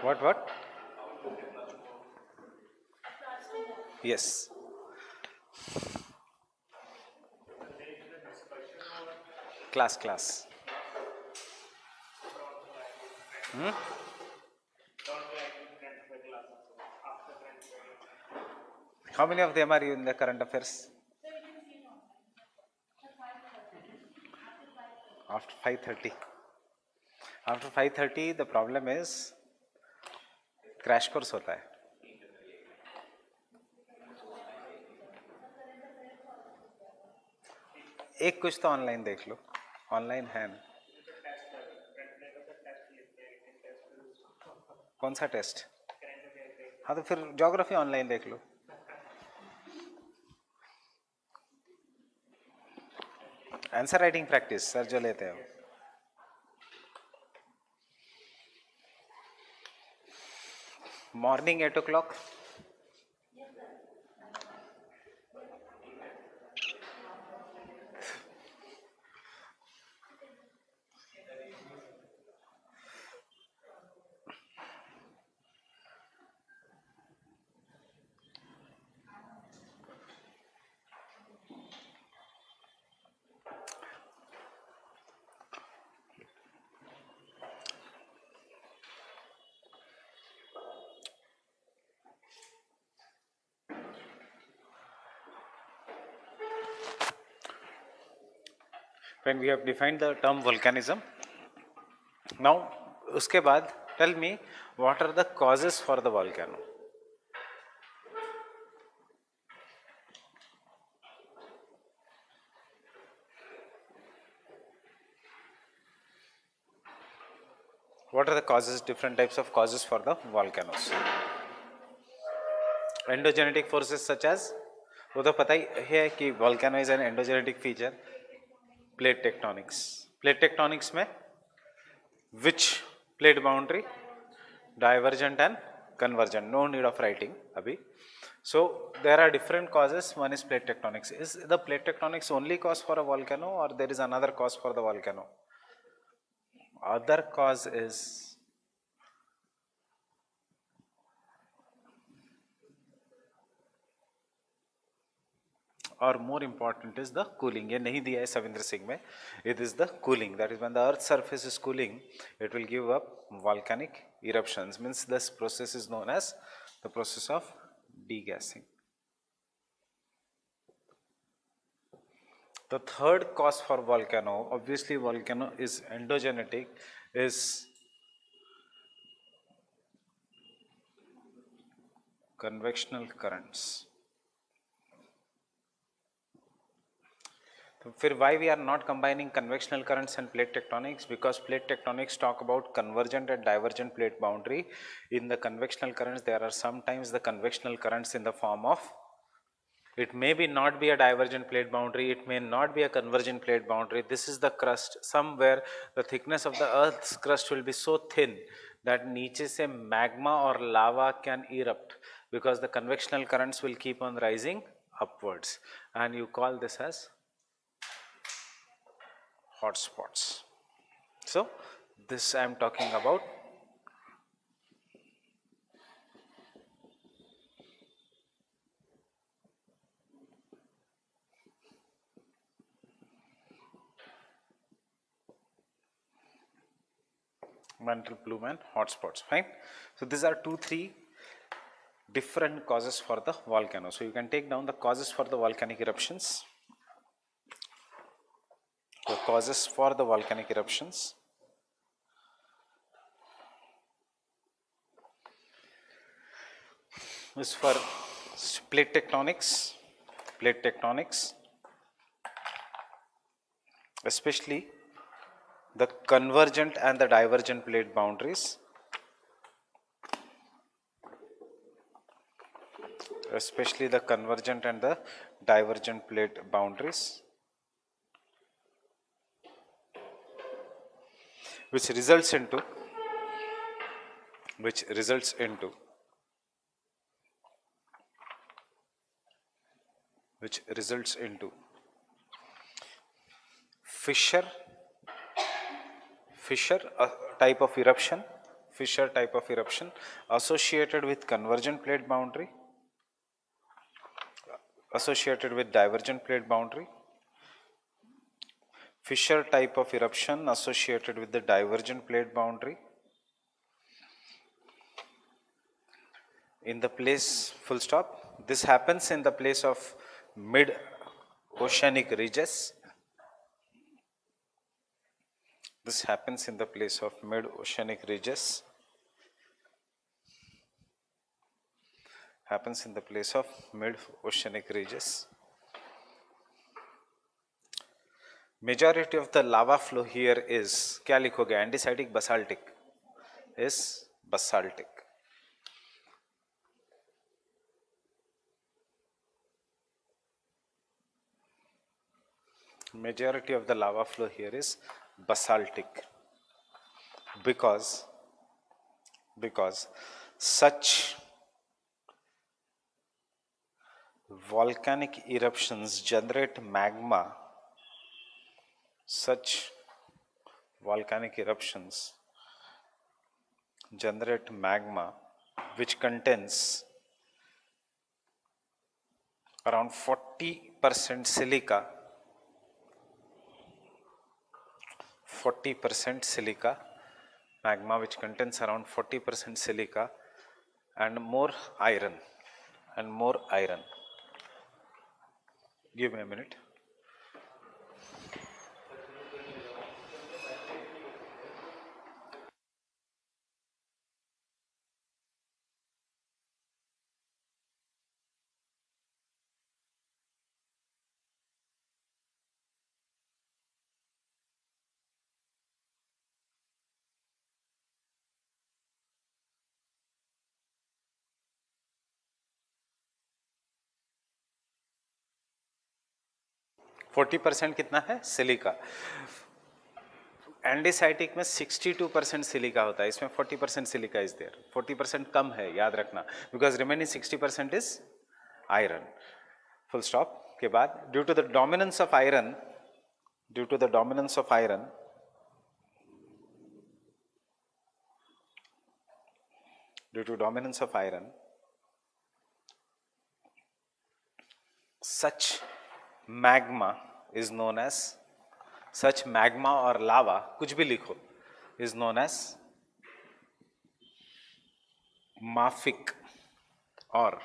What, what? Yes. Class, class. Hmm? How many of them are you in the current affairs? After 5.30. After 5.30 the problem is crash course होता है। एक कुछ तो online देख लो। Online है ना? कौन सा टेस्ट? हाँ तो फिर ज्योग्राफी ऑनलाइन देख लो। आंसर राइटिंग प्रैक्टिस सर जो लेते हैं morning 8 o'clock. when we have defined the term volcanism now उसके बाद tell me what are the causes for the volcano what are the causes different types of causes for the volcanoes endogenetic forces such as वो तो पता ही है कि volcano is an endogenetic feature plate tectonics. Plate tectonics में which plate boundary? Divergent and convergent. No need of writing so there are different causes. One is plate tectonics. Is the plate tectonics only cause for a volcano or there is another cause for the volcano? Other cause is or more important is the cooling ये नहीं दिया है सविंद्र सिंह में it is the cooling that is when the earth surface is cooling it will give up volcanic eruptions means this process is known as the process of degassing the third cause for volcano obviously volcano is endogenetic is convectional currents फिर why we are not combining convectional currents and plate tectonics because plate tectonics talk about convergent and divergent plate boundary in the convectional currents there are sometimes the convectional currents in the form of it may be not be a divergent plate boundary it may not be a convergent plate boundary this is the crust somewhere the thickness of the earth's crust will be so thin that नीचे से magma or lava can erupt because the convectional currents will keep on rising upwards and you call this as hotspots. So, this I am talking about mantle plume and hotspots fine. So, these are two three different causes for the volcano. So, you can take down the causes for the volcanic eruptions the causes for the volcanic eruptions. is for plate tectonics, plate tectonics, especially the convergent and the divergent plate boundaries, especially the convergent and the divergent plate boundaries. Which results into which results into which results into fissure fissure a type of eruption fissure type of eruption associated with convergent plate boundary associated with divergent plate boundary fissure type of eruption associated with the divergent plate boundary in the place full stop this happens in the place of mid oceanic ridges this happens in the place of mid-oceanic ridges. Happens in the place of mid-oceanic ridges. Majority of the lava flow here is क्या लिखोगे एंटीसाइटिक basaltic is basaltic. Majority of the lava flow here is basaltic because because such volcanic eruptions generate magma such volcanic eruptions generate magma which contains around 40% silica 40% silica, magma which contains around 40% silica and more iron and more iron. Give me a minute. Forty percent कितना है? Silica. Andesitic में 62 percent silica होता है। इसमें 40 percent silica is there 40 percent कम है, याद रखना। Because remaining 60 percent is iron full stop के बाद due to the dominance of iron due to the dominance of iron due to dominance of iron, such magma is known as such magma और lava कुछ भी लिखो is known as माफिक और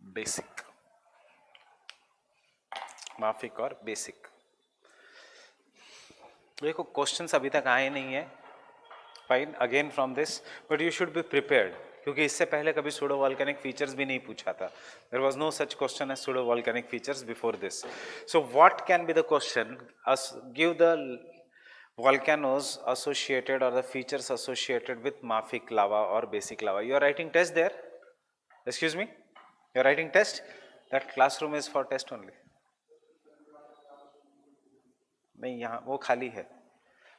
basic mafic और basic देखो question अभी तक आए नहीं है fine again from this but you should be prepared क्योंकि इससे पहले कभी सूडो वॉल्कैनिक फीचर्स भी नहीं पूछा था। There was no such question as pseudo volcanic features before this so what can be the question give the volcanoes associated और the features associated with mafic lava और basic lava you are writing test there excuse me you are writing test that classroom is for test only नहीं, यहाँ, वो खाली है।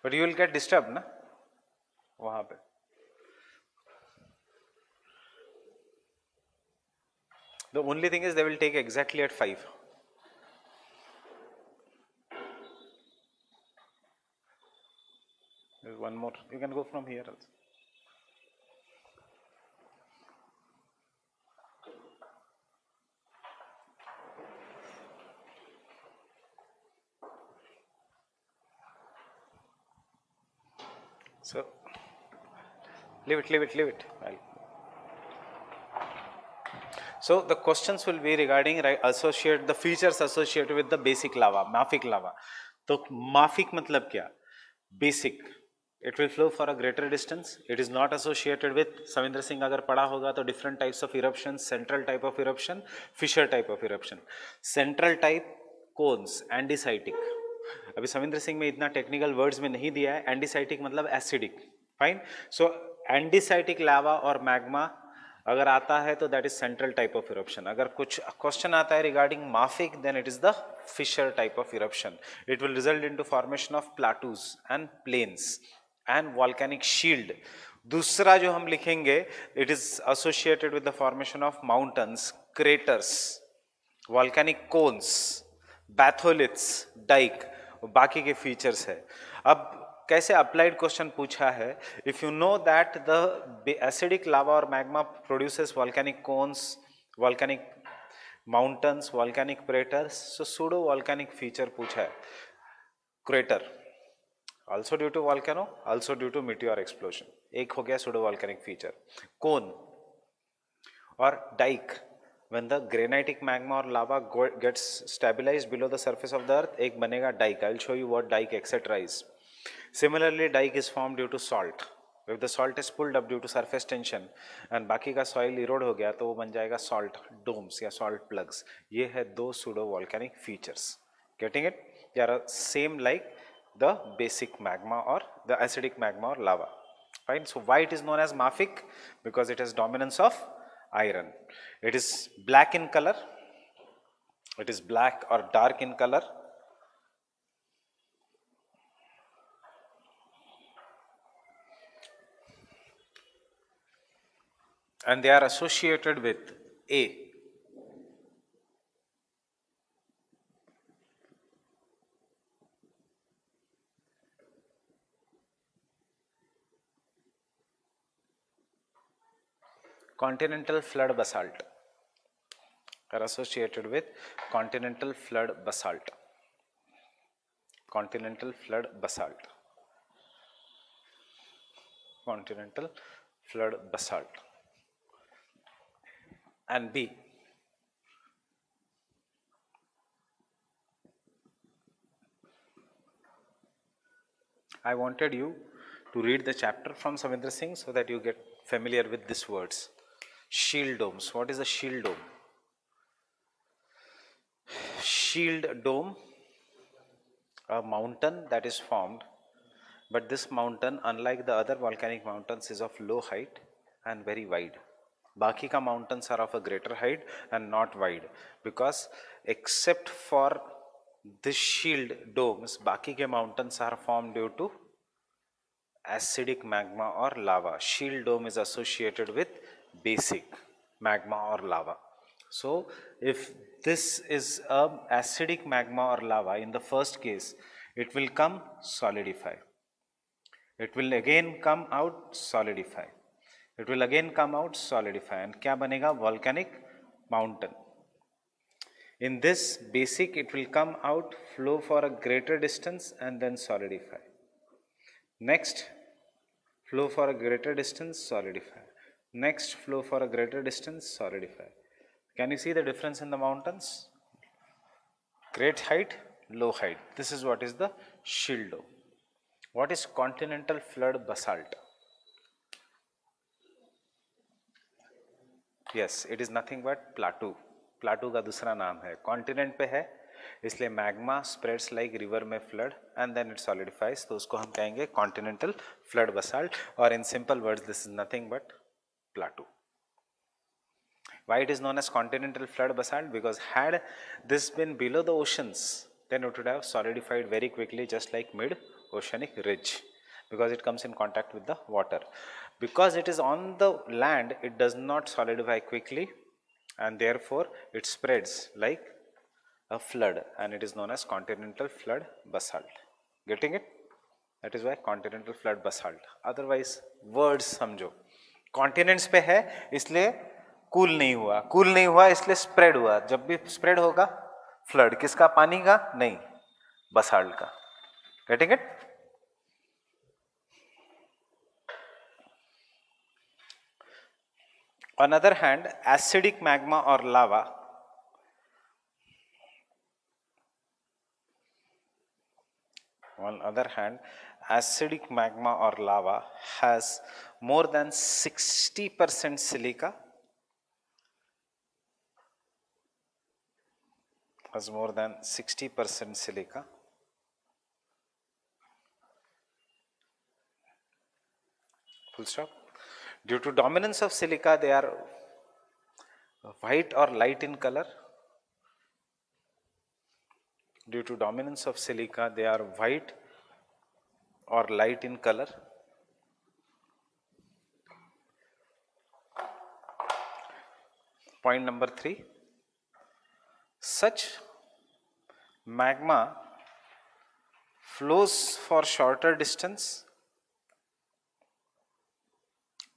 But you will get disturb ना? वहाँ पर The only thing is they will take exactly at 5. There's one more. You can go from here also. So, leave it, leave it, leave it. I'll So the questions will be regarding right, associate the features associated with the basic lava, mafic lava. तो mafic मतलब क्या? Basic it will flow for a greater distance it is not associated with Savindra Singh अगर पढ़ा होगा तो different types of eruption central type of eruption fissure type of eruption central type cones andesitic अभी सविंद्र सिंह में इतना technical words में नहीं दिया है एंडीसाइटिक मतलब acidic fine so andesitic lava और मैग्मा अगर आता है तो that is central type of eruption अगर कुछ क्वेश्चन आता है regarding mafic then it is the fissure type of eruption it will result into formation of plateaus and plains and volcanic shield दूसरा जो हम लिखेंगे it is associated with the formation of mountains craters volcanic cones batholiths dyke बाकी के features है। अब कैसे applied question पूछा है? If you know that the acidic lava और magma produces volcanic cones volcanic mountains volcanic craters so pseudo volcanic feature पूछा है। Crater also due to volcano also due to meteor explosion एक हो गया pseudo volcanic feature cone और dyke when the granitic magma or lava gets stabilized below the surface of the earth, एक बनेगा dike, I'll show you what dike etc is similarly dike is formed due to salt if the salt is pulled up due to surface tension and बाकी का soil erode हो गया तो वो बन जाएगा salt domes या salt plugs ये है दो pseudo volcanic features getting it they are same like the basic magma or the acidic magma or lava fine so why it is known as mafic because it has dominance of iron. It is black in color, it is black or dark in color. And they are associated with A. continental flood basalt. Are associated with continental flood basalt. Continental flood basalt. Continental flood basalt and B I wanted you to read the chapter from Savindra Singh so that you get familiar with these words shield domes. What is a shield dome? Shield dome, a mountain that is formed, but this mountain, unlike the other volcanic mountains, is of low height and very wide. Baki ka mountains are of a greater height and not wide because except for this shield domes, Baki ke mountains are formed due to acidic magma or lava. Shield dome is associated with basic magma or lava. So, if this is a acidic magma or lava in the first case, it will come solidify. It will again come out solidify. It will again come out solidify and kya banega volcanic mountain. In this basic it will come out flow for a greater distance and then solidify. Next flow for a greater distance solidify next flow for a greater distance solidify. Can you see the difference in the mountains? Great height, low height. This is what is the shield. What is continental flood basalt? Yes it is nothing but plateau plateau का दूसरा नाम है। Continent पे है, इसलिए magma spreads like river में flood and then it solidifies तो उसको हम कहेंगे कॉन्टिनेंटल फ्लड बसाल्ट और in simple words this is nothing but plateau why it is known as continental flood basalt because had this been below the oceans then it would have solidified very quickly just like mid oceanic ridge because it comes in contact with the water Because it is on the land, it does not solidify quickly and therefore it spreads like a flood and it is known as continental flood basalt. Getting it? That is why continental flood basalt. Otherwise, words samjho. Continents पे है इसलिए cool नहीं हुआ cool नहीं हुआ इसलिए spread हुआ जब भी स्प्रेड होगा फ्लड किसका पानी का नहीं बसाल्ट का getting it On other hand acidic magma or lava on other hand acidic magma or lava has more than 60% silica has more than 60% silica. Full stop due to dominance of silica they are white or light in color. Due to dominance of silica they are white or light in color. Point number 3 such magma flows for shorter distance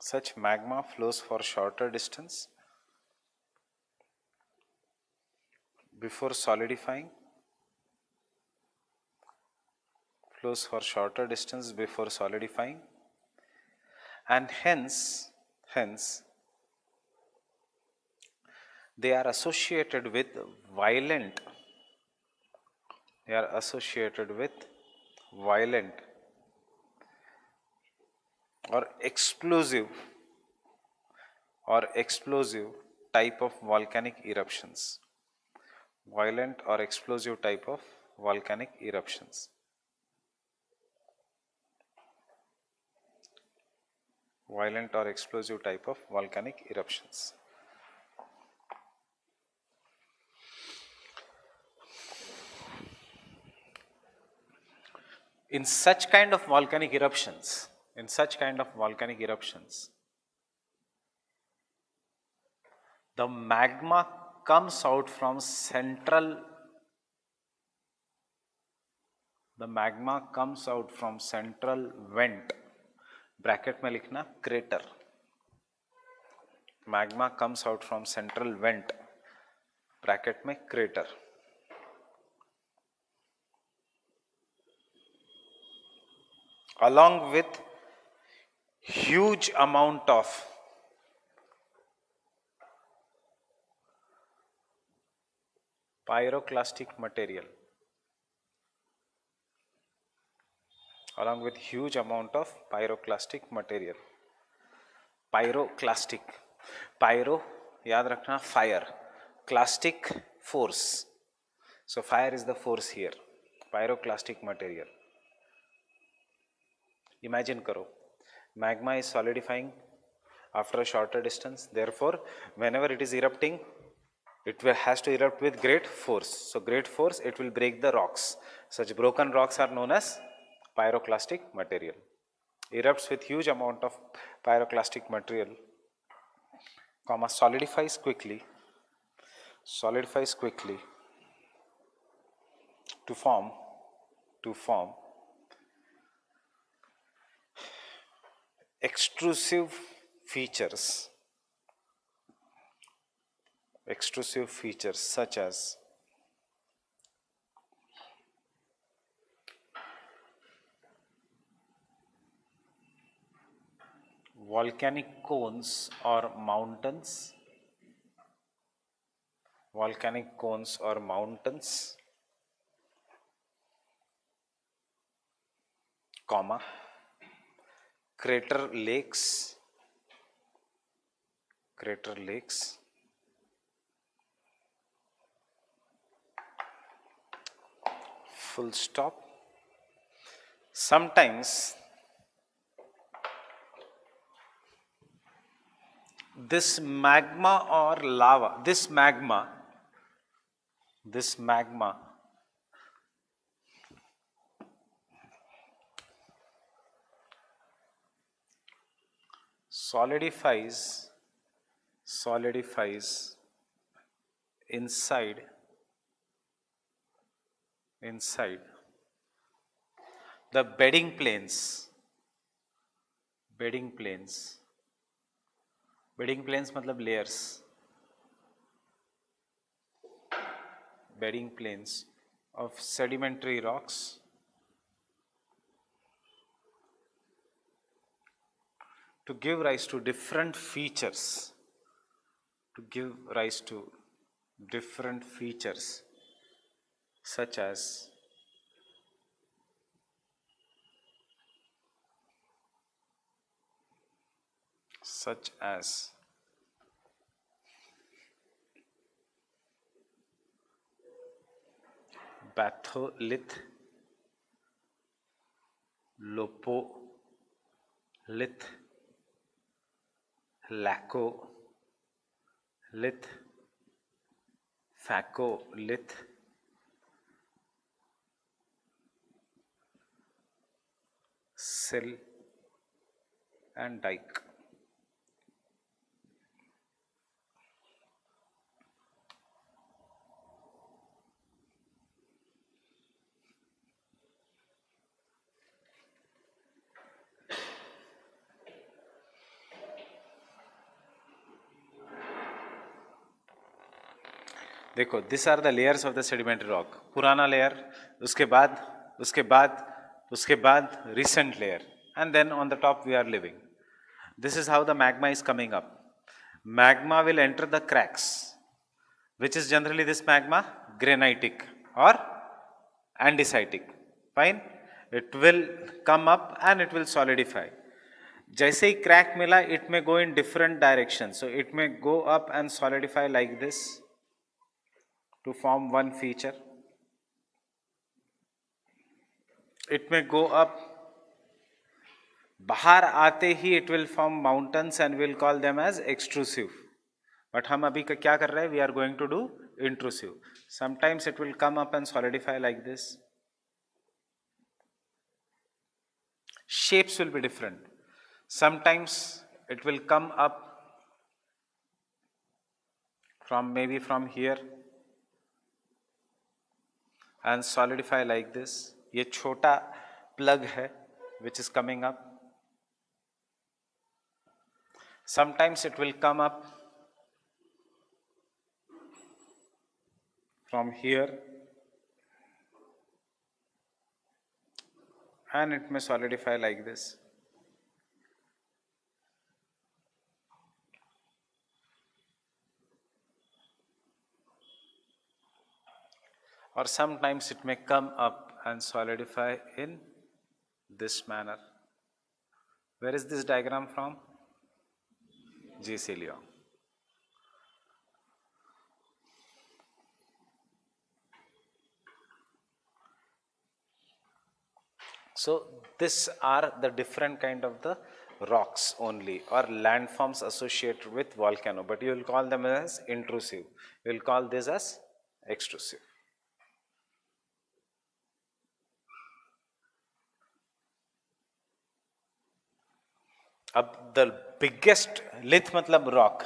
such magma flows for shorter distance before solidifying flows for shorter distance before solidifying and hence hence they are associated with violent they are associated with violent or explosive or explosive type of volcanic eruptions. Violent or explosive type of volcanic eruptions. Violent or explosive type of volcanic eruptions. In such kind of volcanic eruptions, in such kind of volcanic eruptions, the magma comes out from central, the magma comes out from central vent, bracket में लिखना crater. Magma comes out from central vent, bracket में crater. along with huge amount of pyroclastic material along with huge amount of pyroclastic material pyroclastic pyro याद रखना fire clastic force so fire is the force here pyroclastic material imagine करो magma is solidifying after a shorter distance. Therefore whenever it is erupting it will, has to erupt with great force. So great force it will break the rocks. Such broken rocks are known as pyroclastic material. Erupts with huge amount of pyroclastic material comma solidifies quickly solidifies quickly to form to form extrusive features. Extrusive features such as volcanic cones or mountains. Volcanic cones or mountains. Comma crater lakes. Crater lakes. Full stop. Sometimes this magma or lava this magma this magma solidifies solidifies inside inside the bedding planes bedding planes bedding planes मतलब layers bedding planes of sedimentary rocks To give rise to different features. To give rise to different features such as such as batholith lopolith laccolith phacolith sill and dike देखो this are the layers of the sedimentary rock पुराना layer उसके बाद उसके बाद उसके बाद recent layer and then on the top we are living this is how the magma is coming up magma will enter the cracks which is generally this magma granitic or andesitic fine it will come up and it will solidify जैसे ही crack मिला it may go in different direction so it may go up and solidify like this to form one feature it may go up बाहर आते ही it will form mountains and will call them as extrusive but हम अभी का क्या कर रहे हैं we are going to do intrusive sometimes it will come up and solidify like this shapes will be different sometimes it will come up from maybe from here and solidify like this ये छोटा plug है which is coming up sometimes it will come up from here and it may solidify like this. Or sometimes it may come up and solidify in this manner. Where is this diagram from? G.C. Leong. So these are the different kind of the rocks only or landforms associated with volcano but you will call them as intrusive. You will call this as extrusive. The biggest lith matlab rock,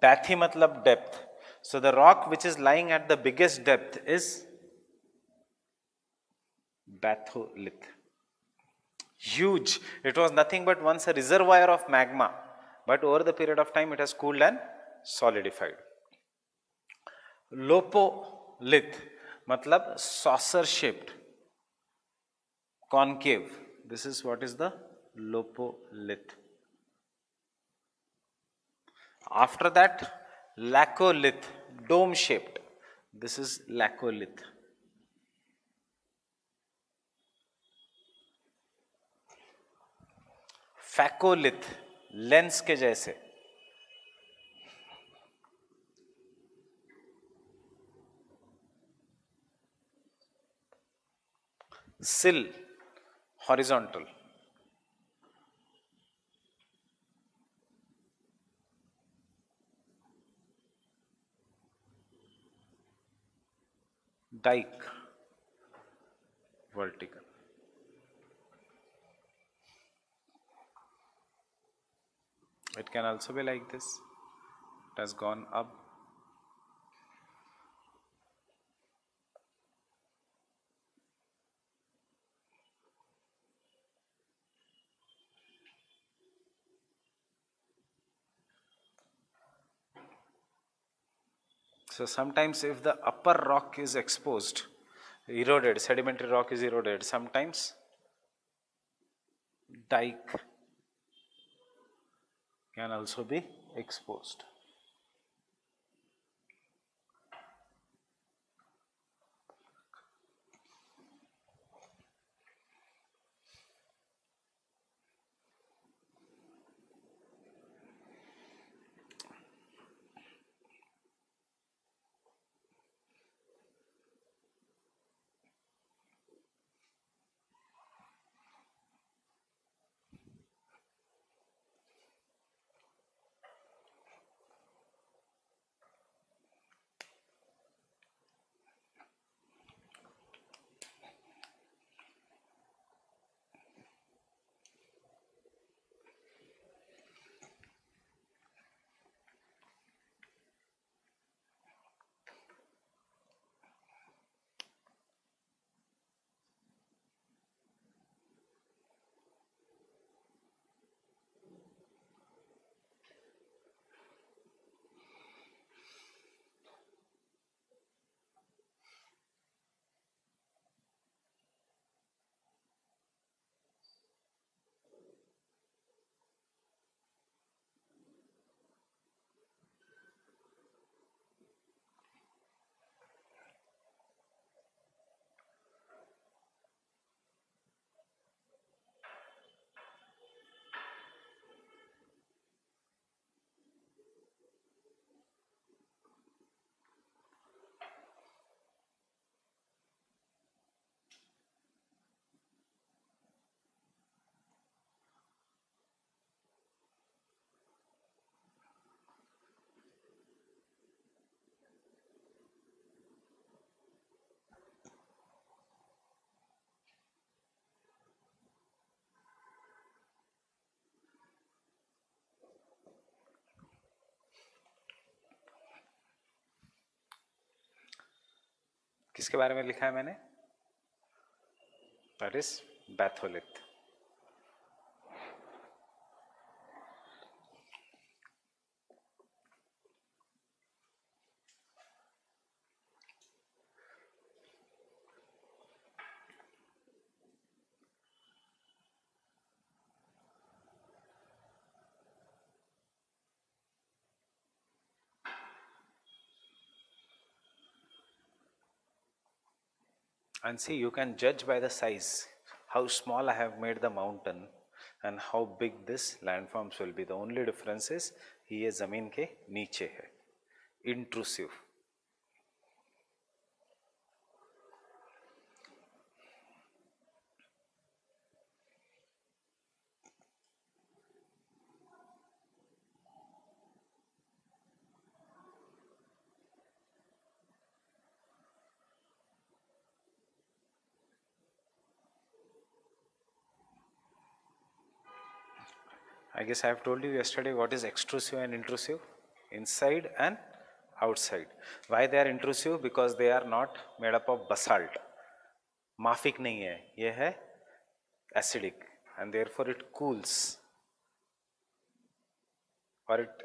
bathy matlab depth. So the rock which is lying at the biggest depth is batholith. Huge. It was nothing but once a reservoir of magma, but over the period of time it has cooled and solidified. Lopolith, matlab saucer shaped, concave. This is what is the lopolith. After that, laccolith, dome shaped. This is laccolith. Phacolith lens के जैसे sill horizontal dike vertical. It can also be like this. It has gone up So sometimes if the upper rock is exposed, eroded, sedimentary rock is eroded, sometimes dike can also be exposed. किसके बारे में लिखा है मैंने? That is batholith and see you can judge by the size how small I have made the mountain and how big this landforms will be. The only difference is ये ज़मीन के नीचे है intrusive. guess I have told you yesterday what is extrusive and intrusive, inside and outside. Why they are intrusive? Because they are not made up of basalt. Mafic नहीं है, ये है acidic and therefore it cools or it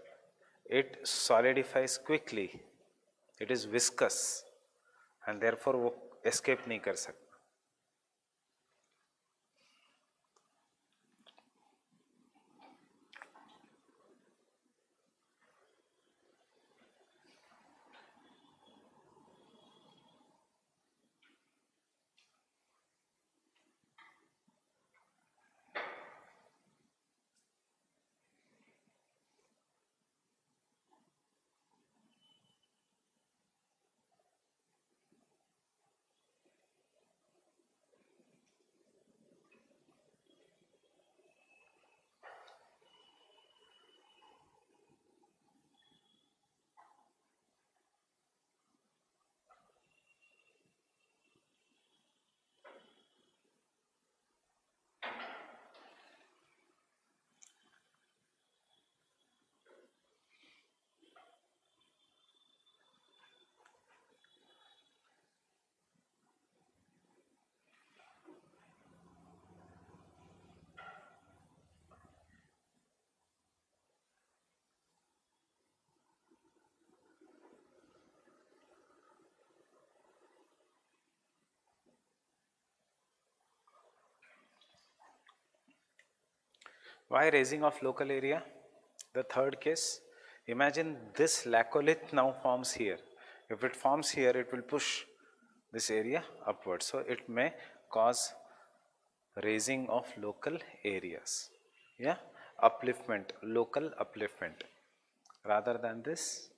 it solidifies quickly. It is viscous and therefore वो escape नहीं कर सकता. Why raising of local area? The third case, imagine this laccolith now forms here. If it forms here, it will push this area upwards. So it may cause raising of local areas. Yeah, upliftment, local upliftment. Rather than this,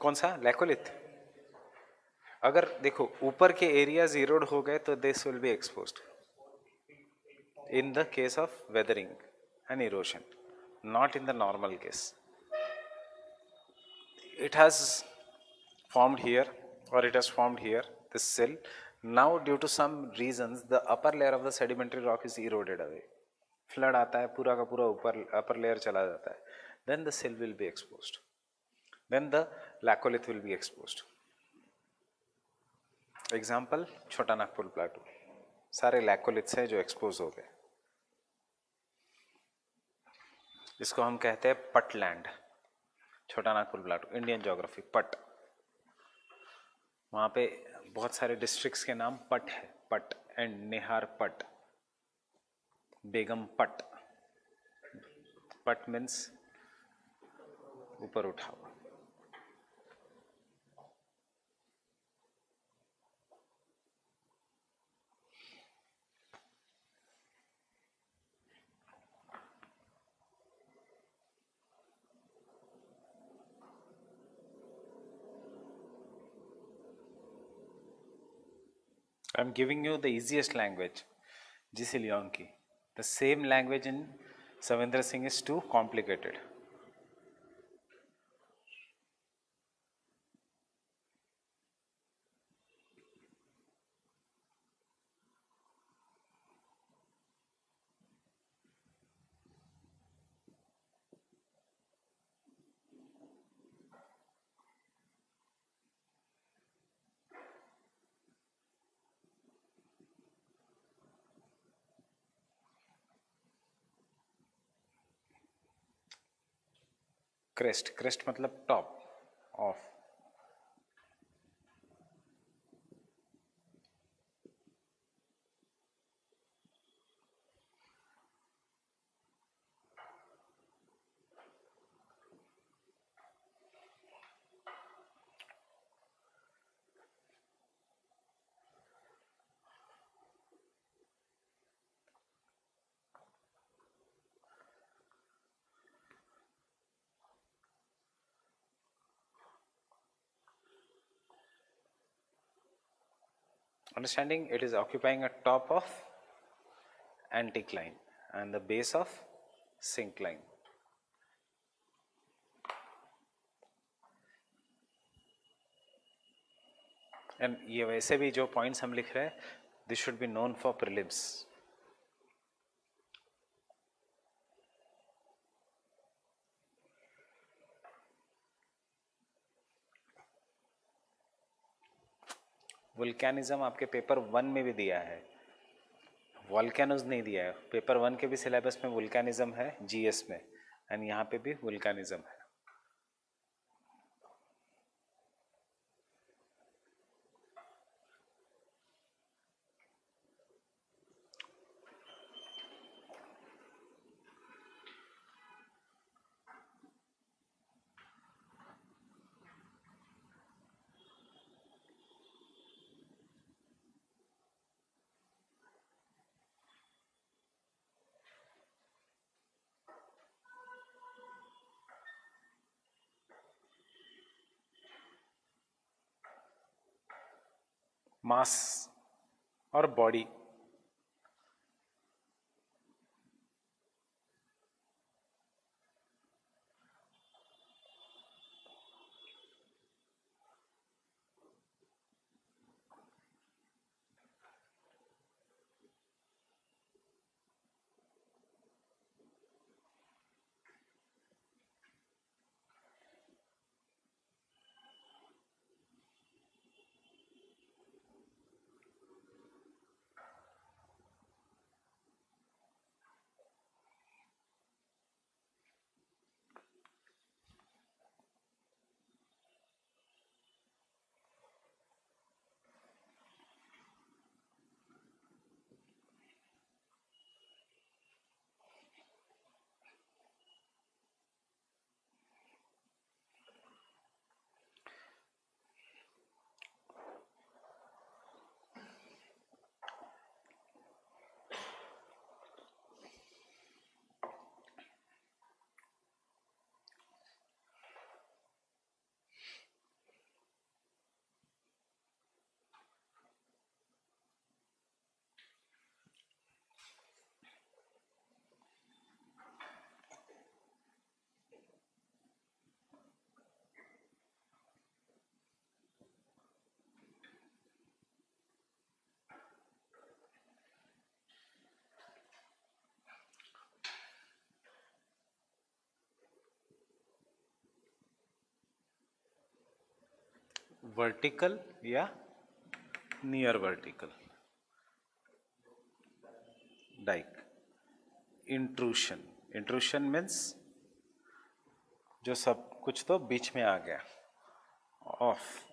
कौन सा? Laccolith अगर देखो, ऊपर के area जीरोड हो गए तो this will be expose in the case of weathering and erosion not in the normal case it has formed here और it has formed here this sill now due to some reason the upper layer of the sedimentary rock is eroded away flood आता है, पूरा का पूरा ऊपर upper layer चला जाता है. Then the sill will be expose then the laccolith will be expose example Chota Nagpur plateau सारे लैकोलिथ्स हैं जो एक्सपोज हो गए। इसको हम कहते हैं पटलैंड छोटा नागपुर प्लाटू इंडियन जोग्राफी पट वहाँ पे बहुत सारे डिस्ट्रिक्ट्स के नाम पट है। पट एंड निहार पट बेगम पट पट मीन्स ऊपर उठाओ। I am giving you the easiest language जिसे लियोंग की the same language in Savinder Singh is too complicated crest crest मतलब top of understanding it is occupying a top of anticline and the base of syncline. And ये वैसे भी जो points हम लिख रहे हैं this should be known for prelims वुल्कैनिज्म आपके पेपर वन में भी दिया है। वॉल्केनोज नहीं दिया है। पेपर वन के भी सिलेबस में वुल्कैनिज्म है, जीएस में। एंड यहाँ पे भी वुल्कैनिज्म है। मास और बॉडी वर्टिकल या near vertical dike intrusion intrusion means जो सब कुछ तो बीच में आ गया। Of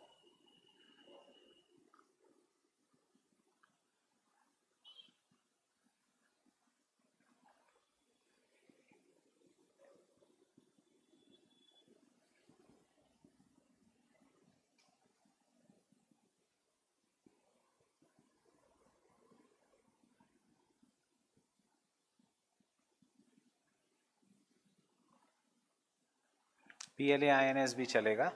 P L A I N S भी चलेगा।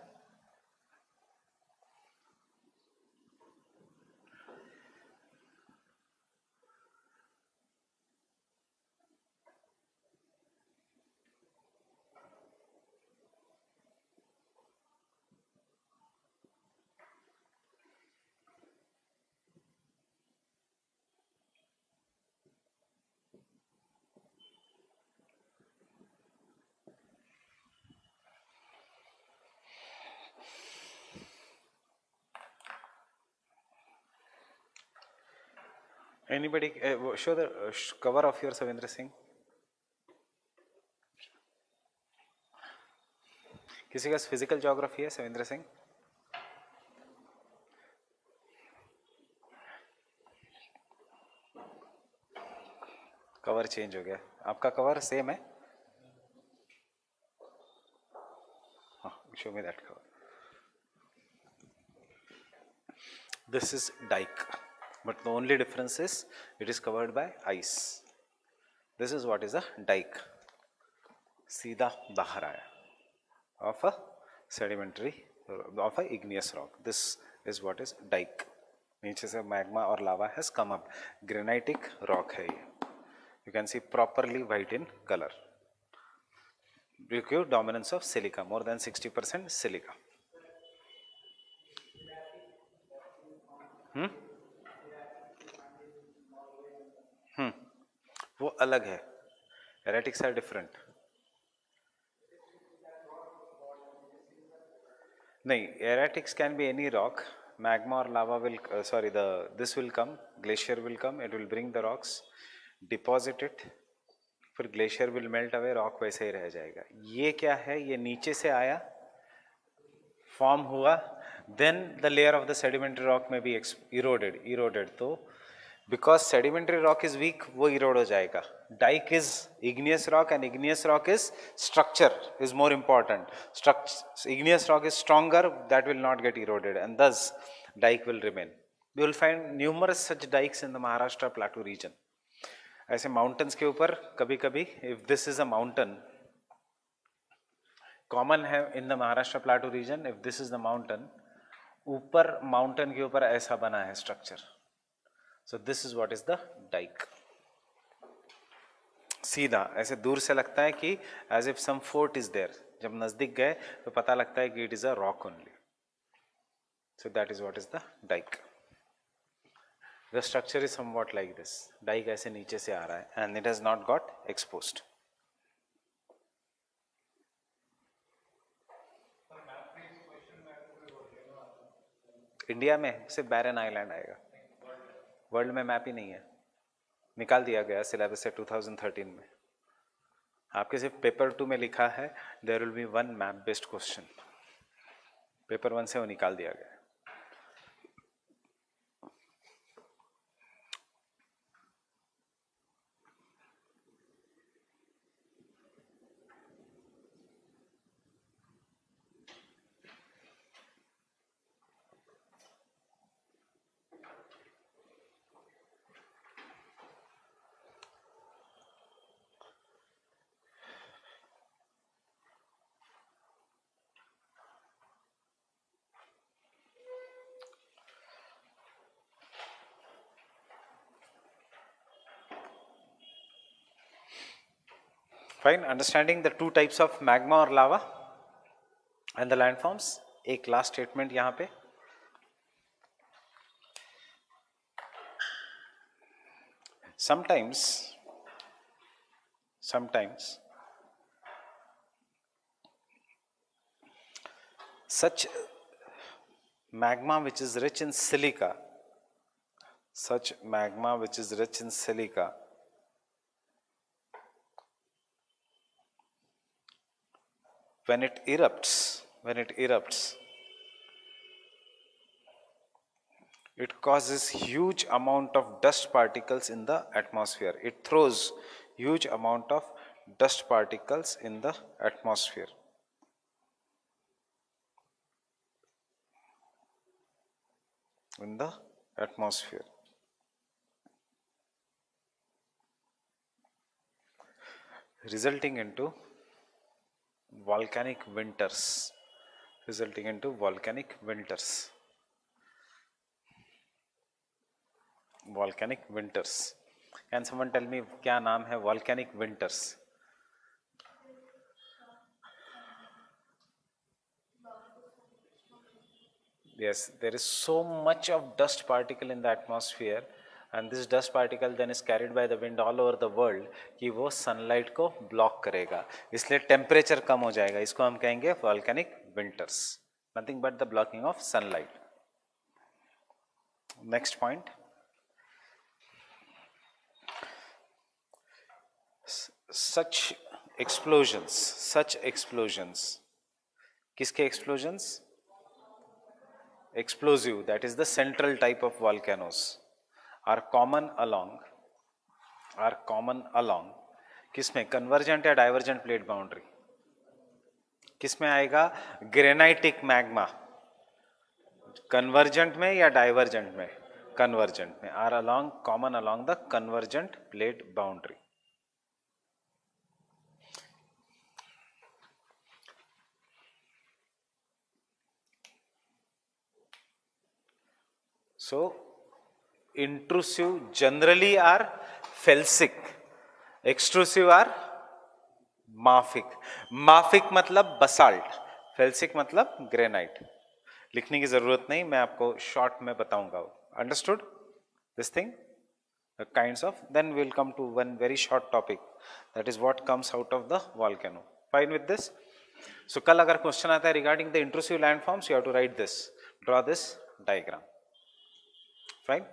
Anybody uh, show the uh, cover of your Savindra Singh? किसी का फ़िज़िकल जोग्राफी है सविंद्र सिंह कवर चेंज हो गया आपका कवर सेम है show me that cover this is dike but the only difference is it is covered by ice this is what is a dike सीधा बाहर आया of a sedimentary of a igneous rock this is what is dike नीचे से magma और lava has come up granitic rock है ये you can see properly white in color due dominance of silica, more than 60% silica. Hmm? Hmm. वो अलग है। एरेटिक्स are different नहीं erratics can be any rock or lava will uh, sorry the this will come glacier will come it will bring the rocks. Deposit it फिर glacier will melt away rock वैसे ही रह जाएगा। ये क्या है? ये नीचे से आया फॉर्म हुआ then the layer of the sedimentary rock में बी इरोडेड इरोडेड तो because sedimentary rock is weak वो इरोड हो जाएगा। Dike is igneous rock and igneous rock is structure is more important igneous rock is stronger that will not get eroded and this dike will remain you will find numerous such dikes in the Maharashtra plateau region ऐसे mountains के ऊपर कभी कभी if this is a mountain common है in the Maharashtra plateau region if this is the mountain ऊपर mountain के ऊपर ऐसा बना है structure so this is what is the dike सीधा, ऐसे दूर से लगता है कि as if some fort is there जब नज़दीक गए तो पता लगता है कि it is a rock only so that is what is the dike the structure is somewhat like this. Dike ऐसे नीचे से आ रहा है and it has not got exposed. India में सिर्फ़ बैरन आइलैंड आएगा। वर्ल्ड में मैप ही नहीं है। निकाल दिया गया सिलेबस से 2013 में। आपके सिर्फ़ पेपर टू में लिखा है there will be one map based question paper one से वो निकाल दिया गया। Fine, understanding the two types of magma or lava and the landforms. एक लास्ट स्टेटमेंट यहाँ पे sometimes sometimes such magma which is rich in silica such magma which is rich in silica when it erupts, when it erupts, it causes huge amount of dust particles in the atmosphere. It throws huge amount of dust particles in the atmosphere. In the atmosphere. Resulting into volcanic winters resulting into volcanic winters. Volcanic winters. Can someone tell me kya naam hai volcanic winters? Yes there is so much of dust particle in the atmosphere and this dust particle then is carried by the wind all over the world कि वो sunlight को block करेगा। इसलिए temperature कम हो जाएगा। इसको हम कहेंगे volcanic winters nothing but the blocking of sunlight next point such explosions such explosions किसके explosions explosive, that is the central type of volcanoes are common along are common along किसमें convergent या divergent plate boundary किसमें आएगा? Granitic magma convergent में या divergent में? Convergent में। Are along common along the convergent plate boundary So, intrusive generally are felsic, extrusive are mafic mafic मतलब basalt felsic मतलब ग्रेनाइट लिखने की ज़रूरत नहीं मैं आपको शॉर्ट में बताऊँगा understood this thing kinds of then we'll come to one very short topic that is what comes out of the volcano fine with this so kal agar question aata hai regarding the intrusive landforms you have to write this draw this diagram fine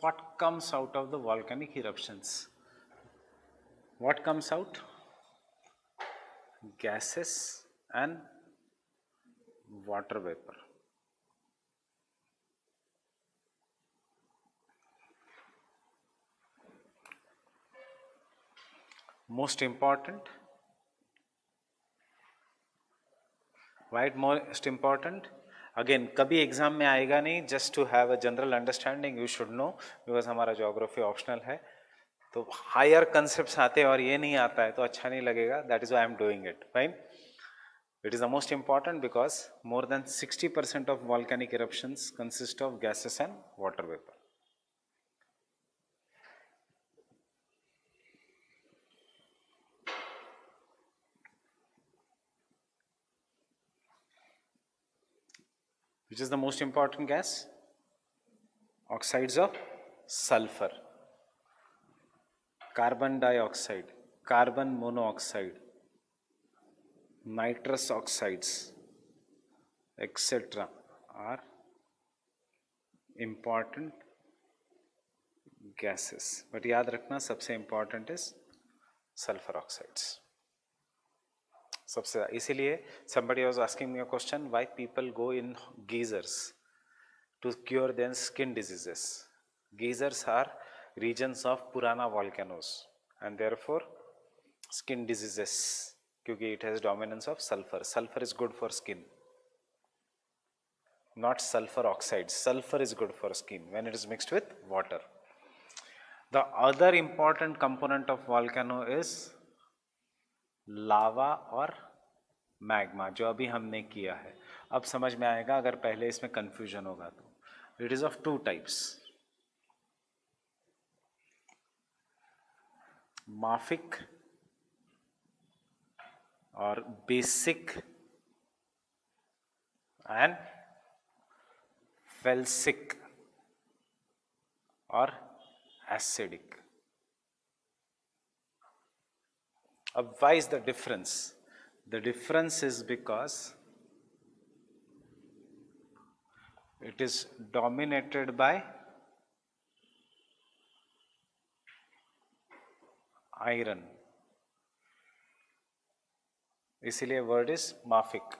what comes out of the volcanic eruptions? What comes out? Gases and water vapor. Most important, why it most important? Again कभी exam में आएगा नहीं just to have a general understanding you should know because हमारा geography optional है। तो higher concept आते हैं और ये नहीं आता है तो अच्छा नहीं लगेगा that is I am doing it fine it is the most important because more than sixty percent of volcanic eruption consist of gases and water Which is the most important gas? Oxides of sulfur, carbon dioxide, carbon monoxide, nitrous oxides, etc. are important gases. But याद रखना सबसे important is sulfur oxides. सबसे इसीलिए somebody was asking me a question why people go in geysers to cure their skin diseases geysers are regions of purana volcanoes and therefore skin diseases क्योंकि it has dominance of sulfur sulfur is good for skin not sulfur oxide sulfur is good for skin when it is mixed with water the other important component of volcano is लावा और magma, जो अभी हमने किया है। अब समझ में आएगा, अगर पहले इसमें कंफ्यूजन होगा तो। It is of two types mafic और बेसिक एंड फेल्सिक और acidic अब why is the difference? The difference is because it is dominated by iron. इसीलिए वर्ड इज माफिक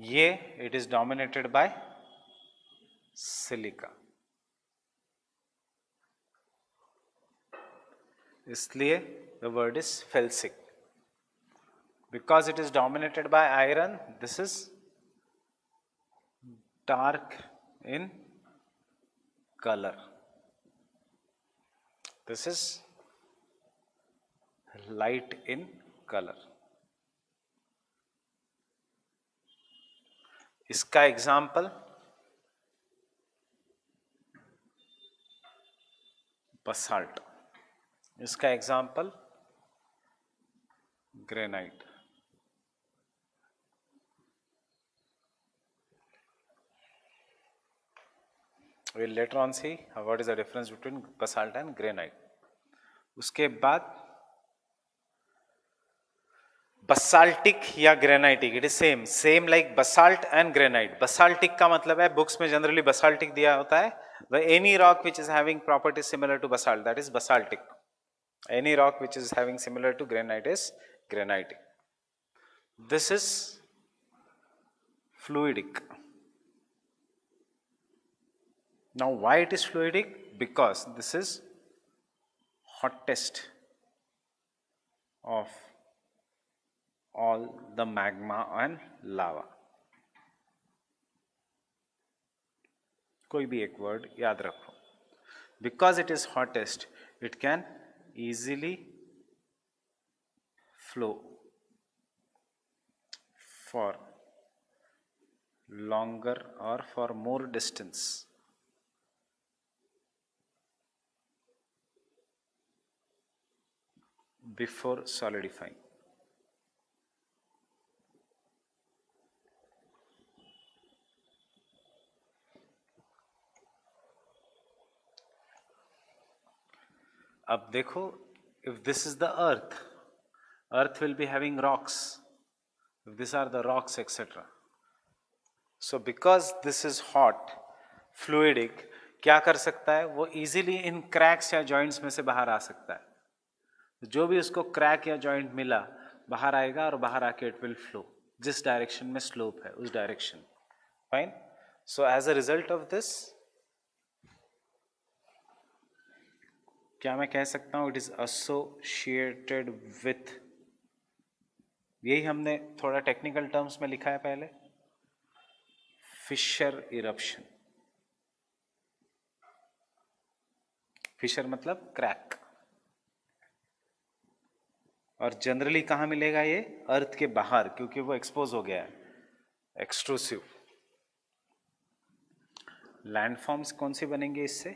ये it is dominated bye silica इसलिए the word is felsic. Because it is dominated by iron, this is dark in color. this is light in color इसका example basalt इसका example Granite we'll later on see what is the difference between basalt and granite. उसके बाद basaltic या granitic it is same same like basalt and granite basaltic का मतलब है books में generally basaltic दिया होता है the any rock which is having property similar to basalt that is basaltic any rock which is having similar to granite is granitic this is fluidic Now why it is fluidic? Because this is hottest of all the magma and lava. कोई भी एक word याद रखो because it is hottest it can easily flow for longer or for more distance before solidifying. अब देखो if this is the earth earth will be having rocks. These are the rocks etc so, because this is hot, fluidic, क्या कर सकता है? वो easily in cracks या joints में से बाहर आ सकता है। जो भी उसको क्रैक या जॉइंट मिला, बाहर आएगा और बाहर आके इट विल फ्लो जिस डायरेक्शन में स्लोप है, उस direction fine so as a result of this क्या मैं कह सकता हूँ? इट इज़ एसोसिएटेड विथ यही हमने थोड़ा टेक्निकल टर्म्स में लिखा है पहले। फिशर इरप्शन फिशर मतलब क्रैक और जनरली कहाँ मिलेगा ये? अर्थ के बाहर, क्योंकि वो एक्सपोज हो गया है। एक्सट्रूसिव लैंडफॉर्म्स कौन सी बनेंगे इससे?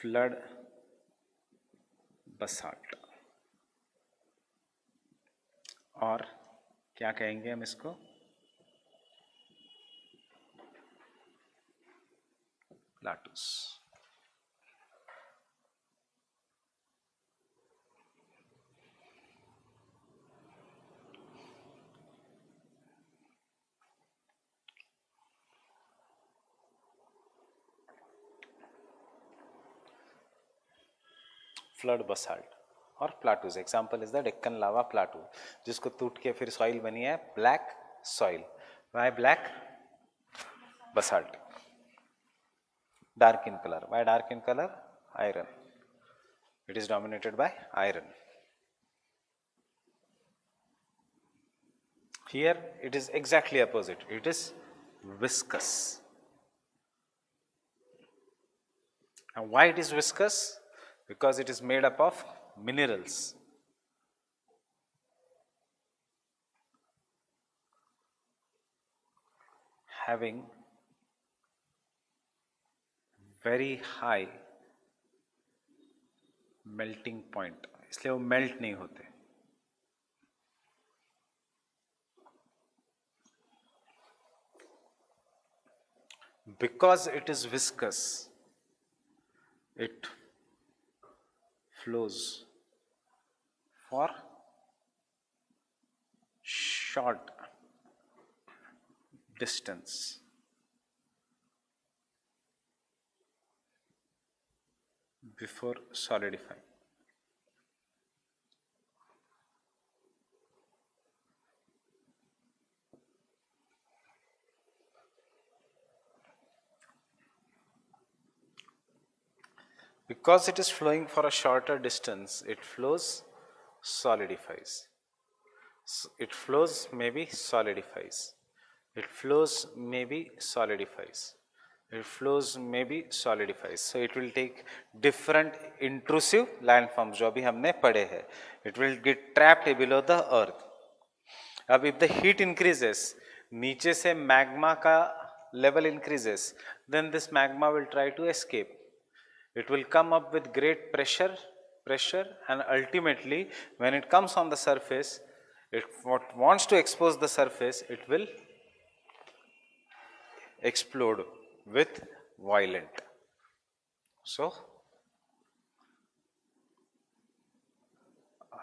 फ्लड बसाल्ट और क्या कहेंगे हम इसको plateaus. Flood basalt. और plateaus example is the Deccan lava plateau जिसको टूट के फिर सॉइल बनी है black soil why black basalt dark in colour why dark in colour iron it is dominated by iron here it is exactly opposite it is viscous and why it is viscous Because it is made up of minerals. Having very high melting point इसलिए वो melt नहीं होते because it is viscous it flows for short distance. before solidifying. Because it is flowing for a shorter distance, it flows, solidifies. So it flows, maybe solidifies. it flows maybe solidifies it flows maybe solidifies so it will take different intrusive landforms जो अभी हमने पढ़े हैं it will get trapped below the earth अब if the heat increases नीचे से magma का level increases then this magma will try to escape it will come up with great pressure pressure and ultimately when it comes on the surface it what wants to expose the surface it will explode with violent. So,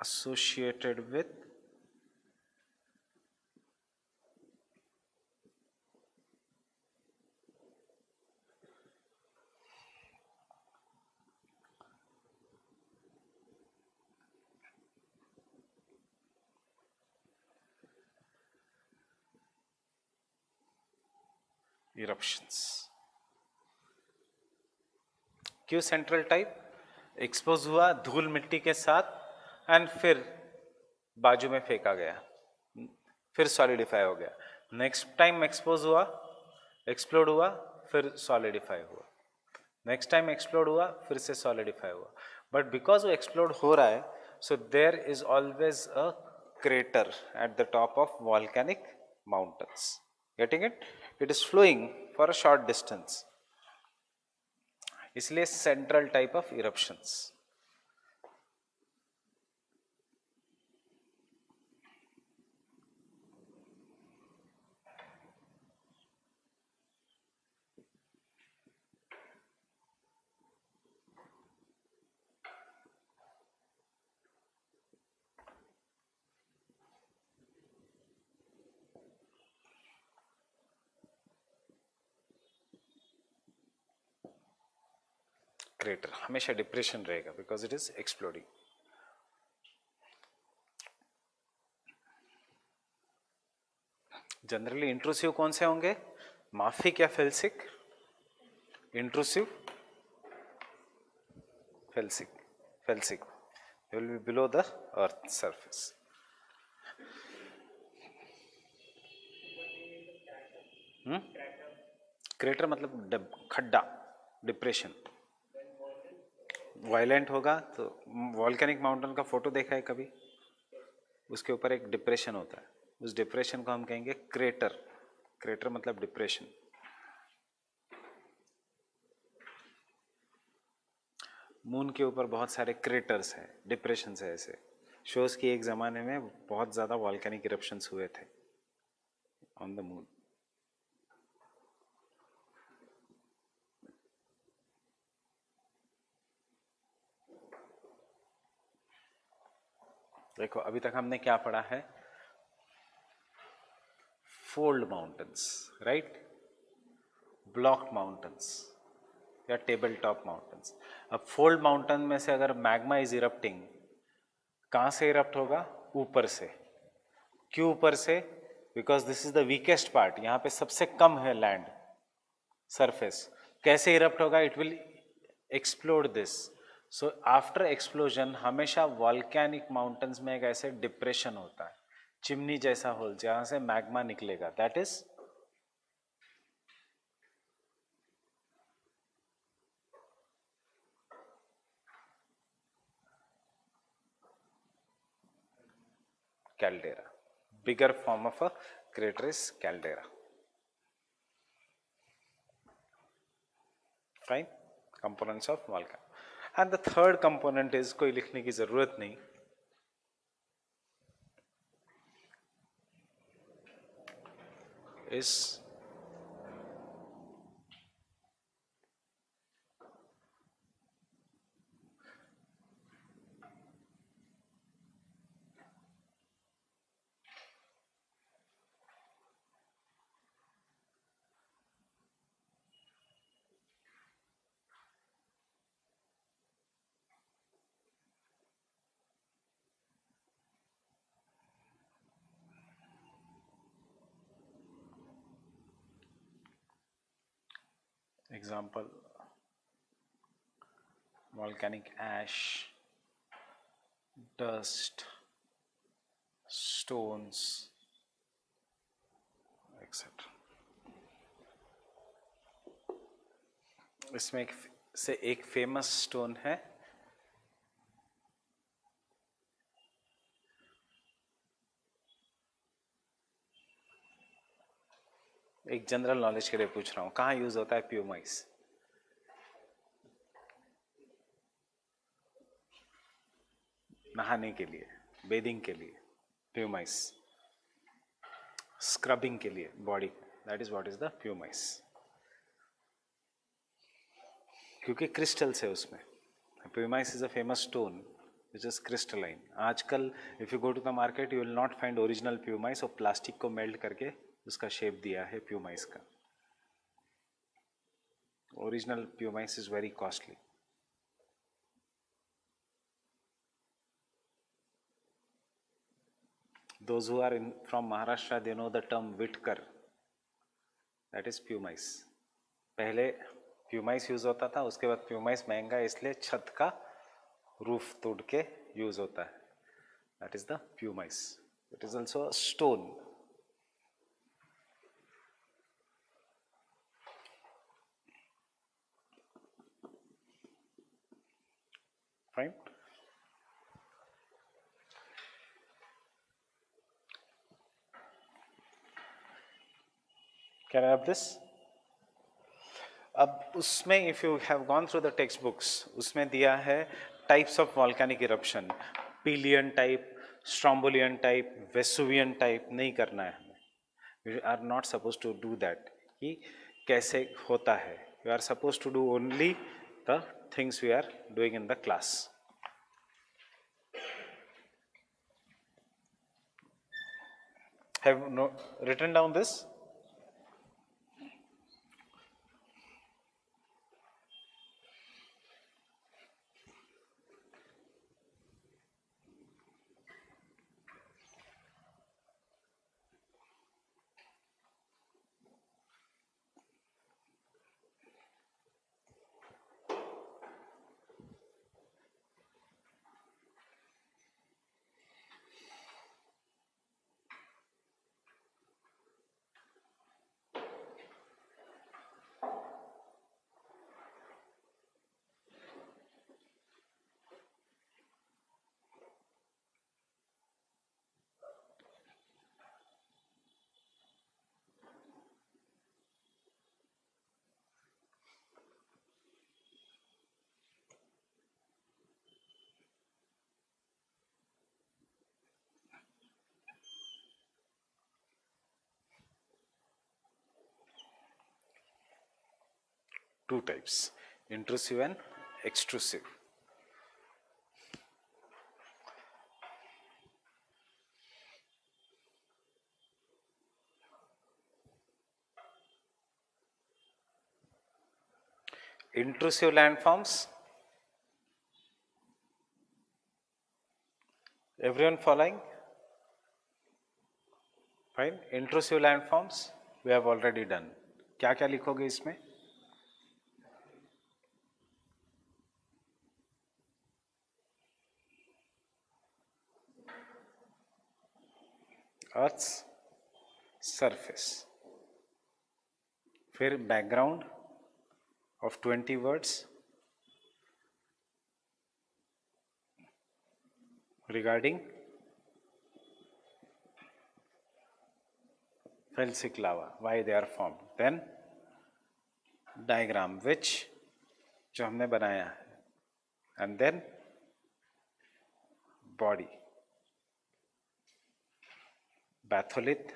associated with eruptions. क्यों central type expose हुआ, धूल मिट्टी के साथ and फिर बाजू में फेंका गया। फिर सॉलिडिफाई हो गया। नेक्स्ट टाइम एक्सपोज हुआ एक्सप्लोड हुआ, फिर सॉलिडिफाई हुआ। नेक्स्ट टाइम एक्सप्लोड हुआ, फिर से सॉलिडिफाई हुआ। बट बिकॉज़ वो एक्सप्लोड हो रहा है so there is always a crater at the top of volcanic mountains getting it is flowing for a short distance. It's a central type of eruptions. Crater हमेशा depression रहेगा because it is exploding generally intrusive कौन से होंगे? Mafic या felsic intrusive felsic felsic will be below the earth surface crater मतलब खड्डा depression violent होगा तो वॉल्केनिक माउंटेन का फ़ोटो देखा है कभी? उसके ऊपर एक डिप्रेशन होता है। उस डिप्रेशन को हम कहेंगे क्रेटर क्रेटर मतलब डिप्रेशन मून के ऊपर बहुत सारे क्रेटर्स हैं डिप्रेशन है ऐसे। शोज़ की एक ज़माने में बहुत ज़्यादा वॉल्केनिक इरप्शंस हुए थे ऑन द मून देखो, अभी तक हमने क्या पढ़ा है? Fold mountains right block mountains या टेबल टॉप माउंटेन्स अब फोल्ड माउंटेन में से अगर मैग्मा इज़ इरप्टिंग कहाँ से इरप्ट होगा? ऊपर से. क्यों ऊपर से? Because this is the weakest part यहाँ पे सबसे कम है लैंड सरफेस कैसे इरप्ट होगा? It will explore this so after explosion हमेशा वॉल्कैनिक माउंटेन्स में एक ऐसे डिप्रेशन होता है। चिमनी जैसा होल जहाँ से मैग्मा निकलेगा। That is caldera. Bigger form of a crater is caldera. Fine? Components of volcano and the third component is कोई लिखने की जरूरत नहीं इस example volcanic ash dust stones etc. इसमें एक से एक फ़ेमस स्टोन है एक जनरल नॉलेज के लिए पूछ रहा हूँ। कहाँ यूज़ होता है प्यूमाइस नहाने के लिए बेदिंग के लिए प्यूमाइस स्क्रबिंग के लिए body that is what is the pumice क्योंकि क्रिस्टल्स है उसमें। Pumice is a famous stone which is crystalline आजकल if you go to the market you will not find original pumice और plastic को melt करके उसका शेप दिया है प्यूमाइस का। Original pumice is very costly those who are in, from Maharashtra, they know the term Whitker that is pumice पहले pumice use होता था, उसके बाद प्यूमाइस महँगा, इसलिए छत का रूफ तोड़ के यूज़ होता है। That is the pumice it is also stone fine can i have this? अब उसमें if you have gone through the text books उसमें दिया है types of volcanic eruption Pelean type Strombolian type Vesuvian type नहीं करना है हमें. We are not suppose to do that कि कैसे होता है? You are suppose to do only the things we are doing in the class. Have no, written down this? two types intrusive and extrusive intrusive landforms everyone following fine intrusive landforms we have already done क्या क्या लिखोगे इसमें earth surface फिर background of twenty words regarding felsic lava why they are form then diagram which जो हमने बनाया है. And then body batholith,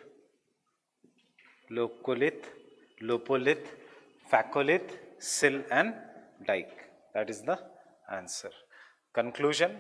laccolith, lopolith, phacolith, sill and dike. That is the answer. Conclusion.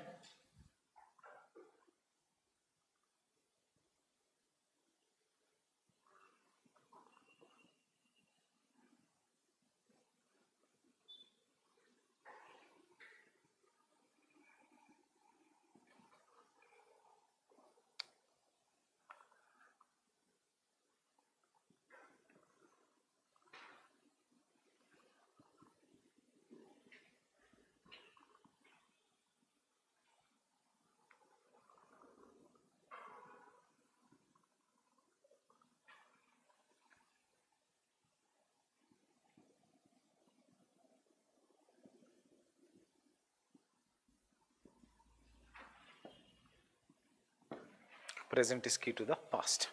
Present is key to the past.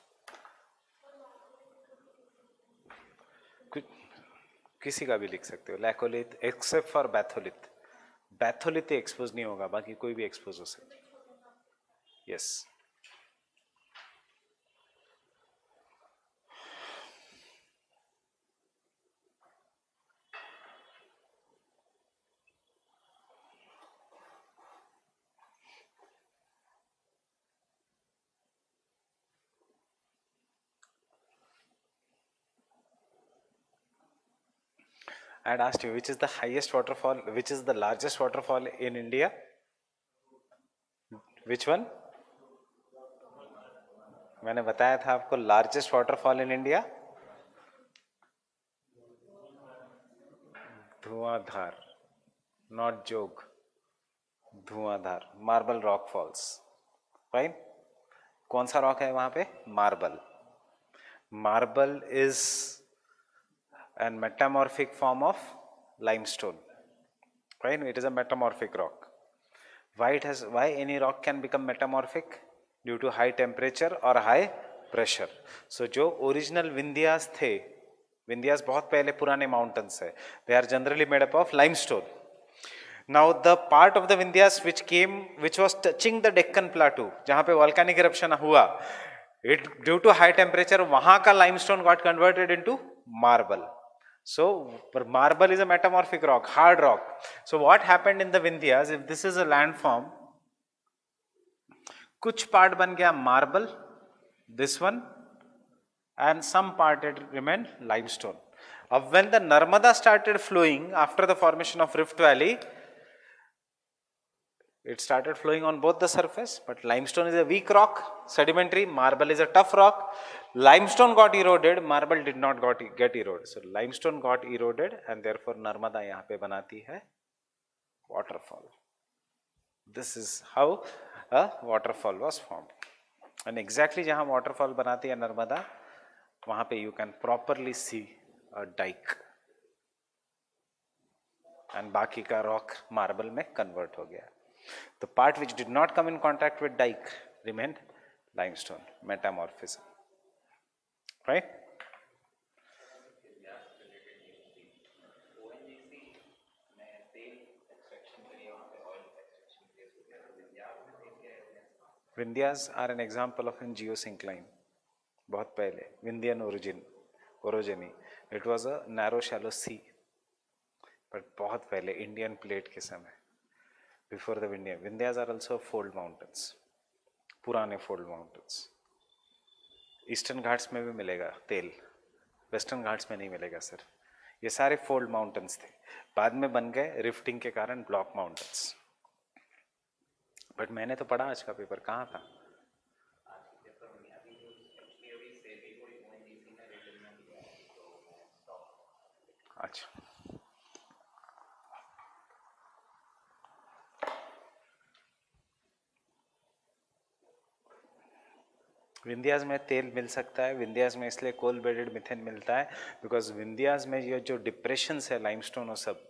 किसी का भी लिख सकते हो। Laccolith except for batholith batholith expose नहीं होगा, बाकी कोई भी एक्सपोज हो सकता yes yes. I had asked you which is the highest waterfall, which is the largest waterfall in India? Which one? मैंने बताया था आपको largest waterfall in India Dhuandhar not Jog Dhuandhar marble rock false right कौन सा rock है वहाँ पे marble marble is and metamorphic form of limestone right? It is a metamorphic rock. Why it has why any rock can become metamorphic? Due to high temperature or high pressure. So jo original vindhyas the vindhyas bahut pehle purane mountains they are generally made up of limestone. Now the part of the vindhyas which came which was touching the deccan plateau jahan volcanic eruption hua it due to high temperature wahan limestone got converted into marble So marble is a metamorphic rock, hard rock. So what happened in the Vindhyas, if this is a landform, कुछ part ban gaya marble, this one, and some part it remained limestone. Now when the Narmada started flowing after the formation of Rift Valley, it started flowing on both the surface, but limestone is a weak rock, sedimentary, marble is a tough rock. limestone got eroded marble did not got get eroded so limestone got eroded and therefore narmada yahan pe banati hai waterfall this is how a waterfall was formed and exactly jahan waterfall banati hai narmada wahan pe you can properly see a dike and baki ka rock marble mein convert ho gaya the part which did not come in contact with dike remained limestone metamorphism right? Vindhyas are an example of a geosyncline. बहुत पहले Vindhyan origin orogeny it was a narrow shallow sea but बहुत पहले Indian plate के समय. Before the Vindhya Vindhyas are also fold mountains पुराने fold mountains eastern Ghats में भी मिलेगा तेल, वेस्टर्न घाट्स में नहीं मिलेगा सर ये सारे फोल्ड माउंटेन्स थे। बाद में बन गए रिफ्टिंग के कारण ब्लॉक माउंटेन्स। बट मैंने तो पढ़ा आज का पेपर, कहाँ था? अच्छा। विंध्याज में तेल मिल सकता है, विंध्याज में इसलिए कोल बेडेड मिथेन मिलता है बिकॉज़ विंध्याज में ये जो डिप्रेशन है लाइमस्टोन और सब,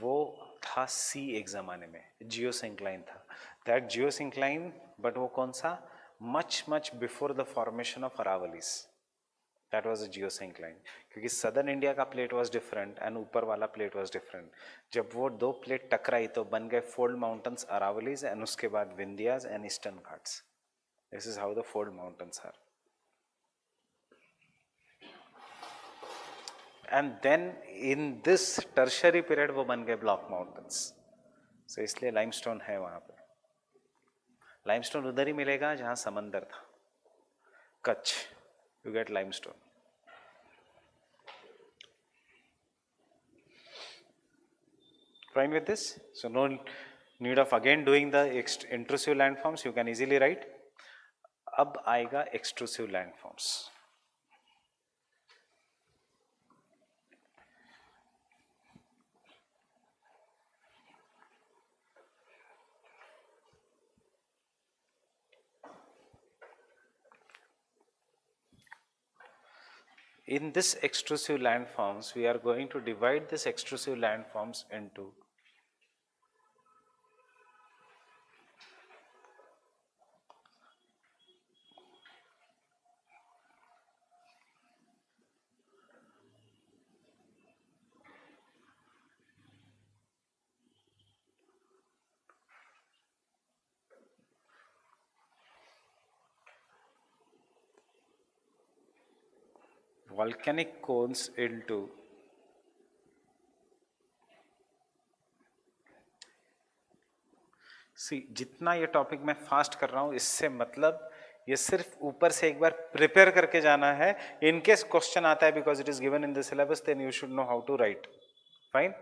वो था सी एक ज़माने में जियो सिंक्लाइन था। दैट जियो सिंक्लाइन बट वो कौन सा? Much much before the formation of Aravallis that was a geosyncline क्योंकि सदर्न इंडिया का प्लेट वॉज़ डिफरेंट एंड ऊपर वाला प्लेट वॉज़ डिफरेंट जब वो दो प्लेट टकराई तो बन गए फोल्ड माउंटेन्स अरावलीज एंड उसके बाद Vindhyas and Eastern Ghats. This is how the fold mountains are. And then in this tertiary period वो बन गए block mountains. So इसलिए limestone है वहाँ पे. Limestone उधर ही मिलेगा जहाँ समंदर था. Kutch, you get limestone. Fine with this? So no need of again doing the intrusive landforms. You can easily write. अब आएगा extrusive landforms in this extrusive landforms, we are going to divide this extrusive landforms into volcanic cones into sea जितना ये topic मैं fast कर रहा हूँ, इससे मतलब ये सिर्फ़ ऊपर से एक बार प्रिपेयर करके जाना है। इनकेस क्वेश्चन आता है because it is given in the syllabus then you should know how to write fine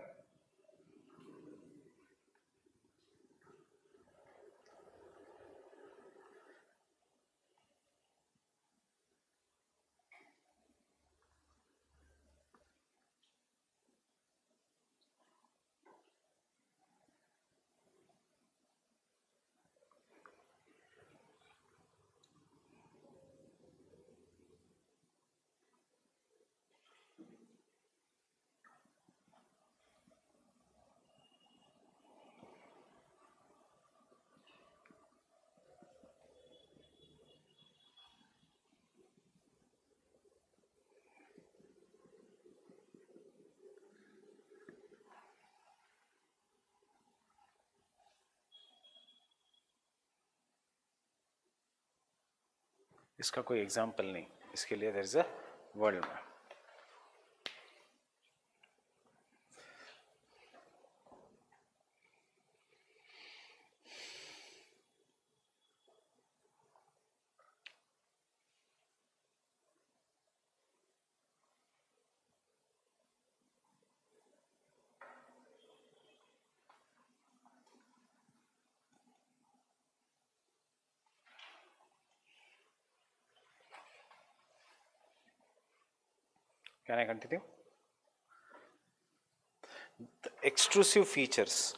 इसका कोई एग्ज़ाम्पल नहीं। इसके लिए there is a world map Can I continue? The extrusive features,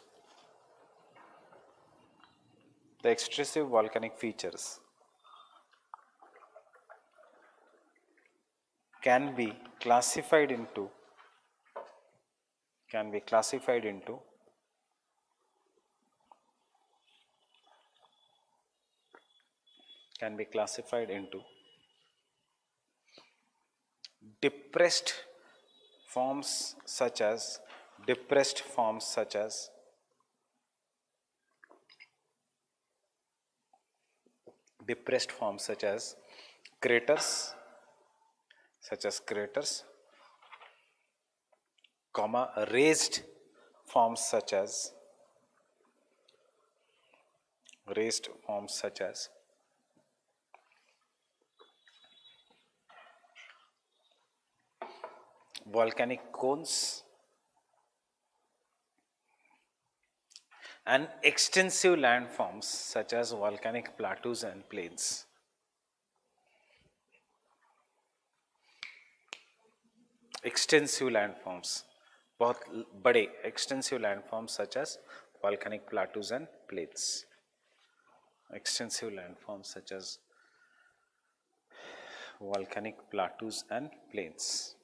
the extrusive volcanic features can be classified into can be classified into can be classified into depressed forms such as depressed forms such as depressed forms such as craters such as craters comma raised forms such as raised forms such as volcanic cones and extensive landforms such as volcanic plateaus and plains. Extensive landforms, both bade, extensive landforms such as volcanic plateaus and plains. Extensive landforms such as volcanic plateaus and plains.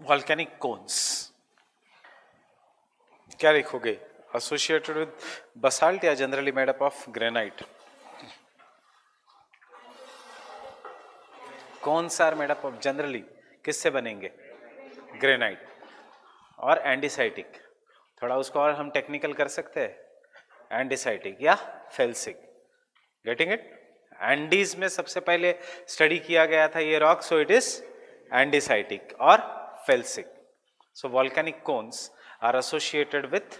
Volcanic cones. क्या लिखोगे? Associated with basalt या generally made up of granite? Cones are made up of generally किससे बनेंगे? Granite और andesitic थोड़ा उसको और हम टेक्निकल कर सकते हैं? एंडीसाइटिक या फेल्सिक गेटिंग इट एंडीज में सबसे पहले स्टडी किया गया था ये rock so it is andesitic और felsic. So volcanic cones are associated with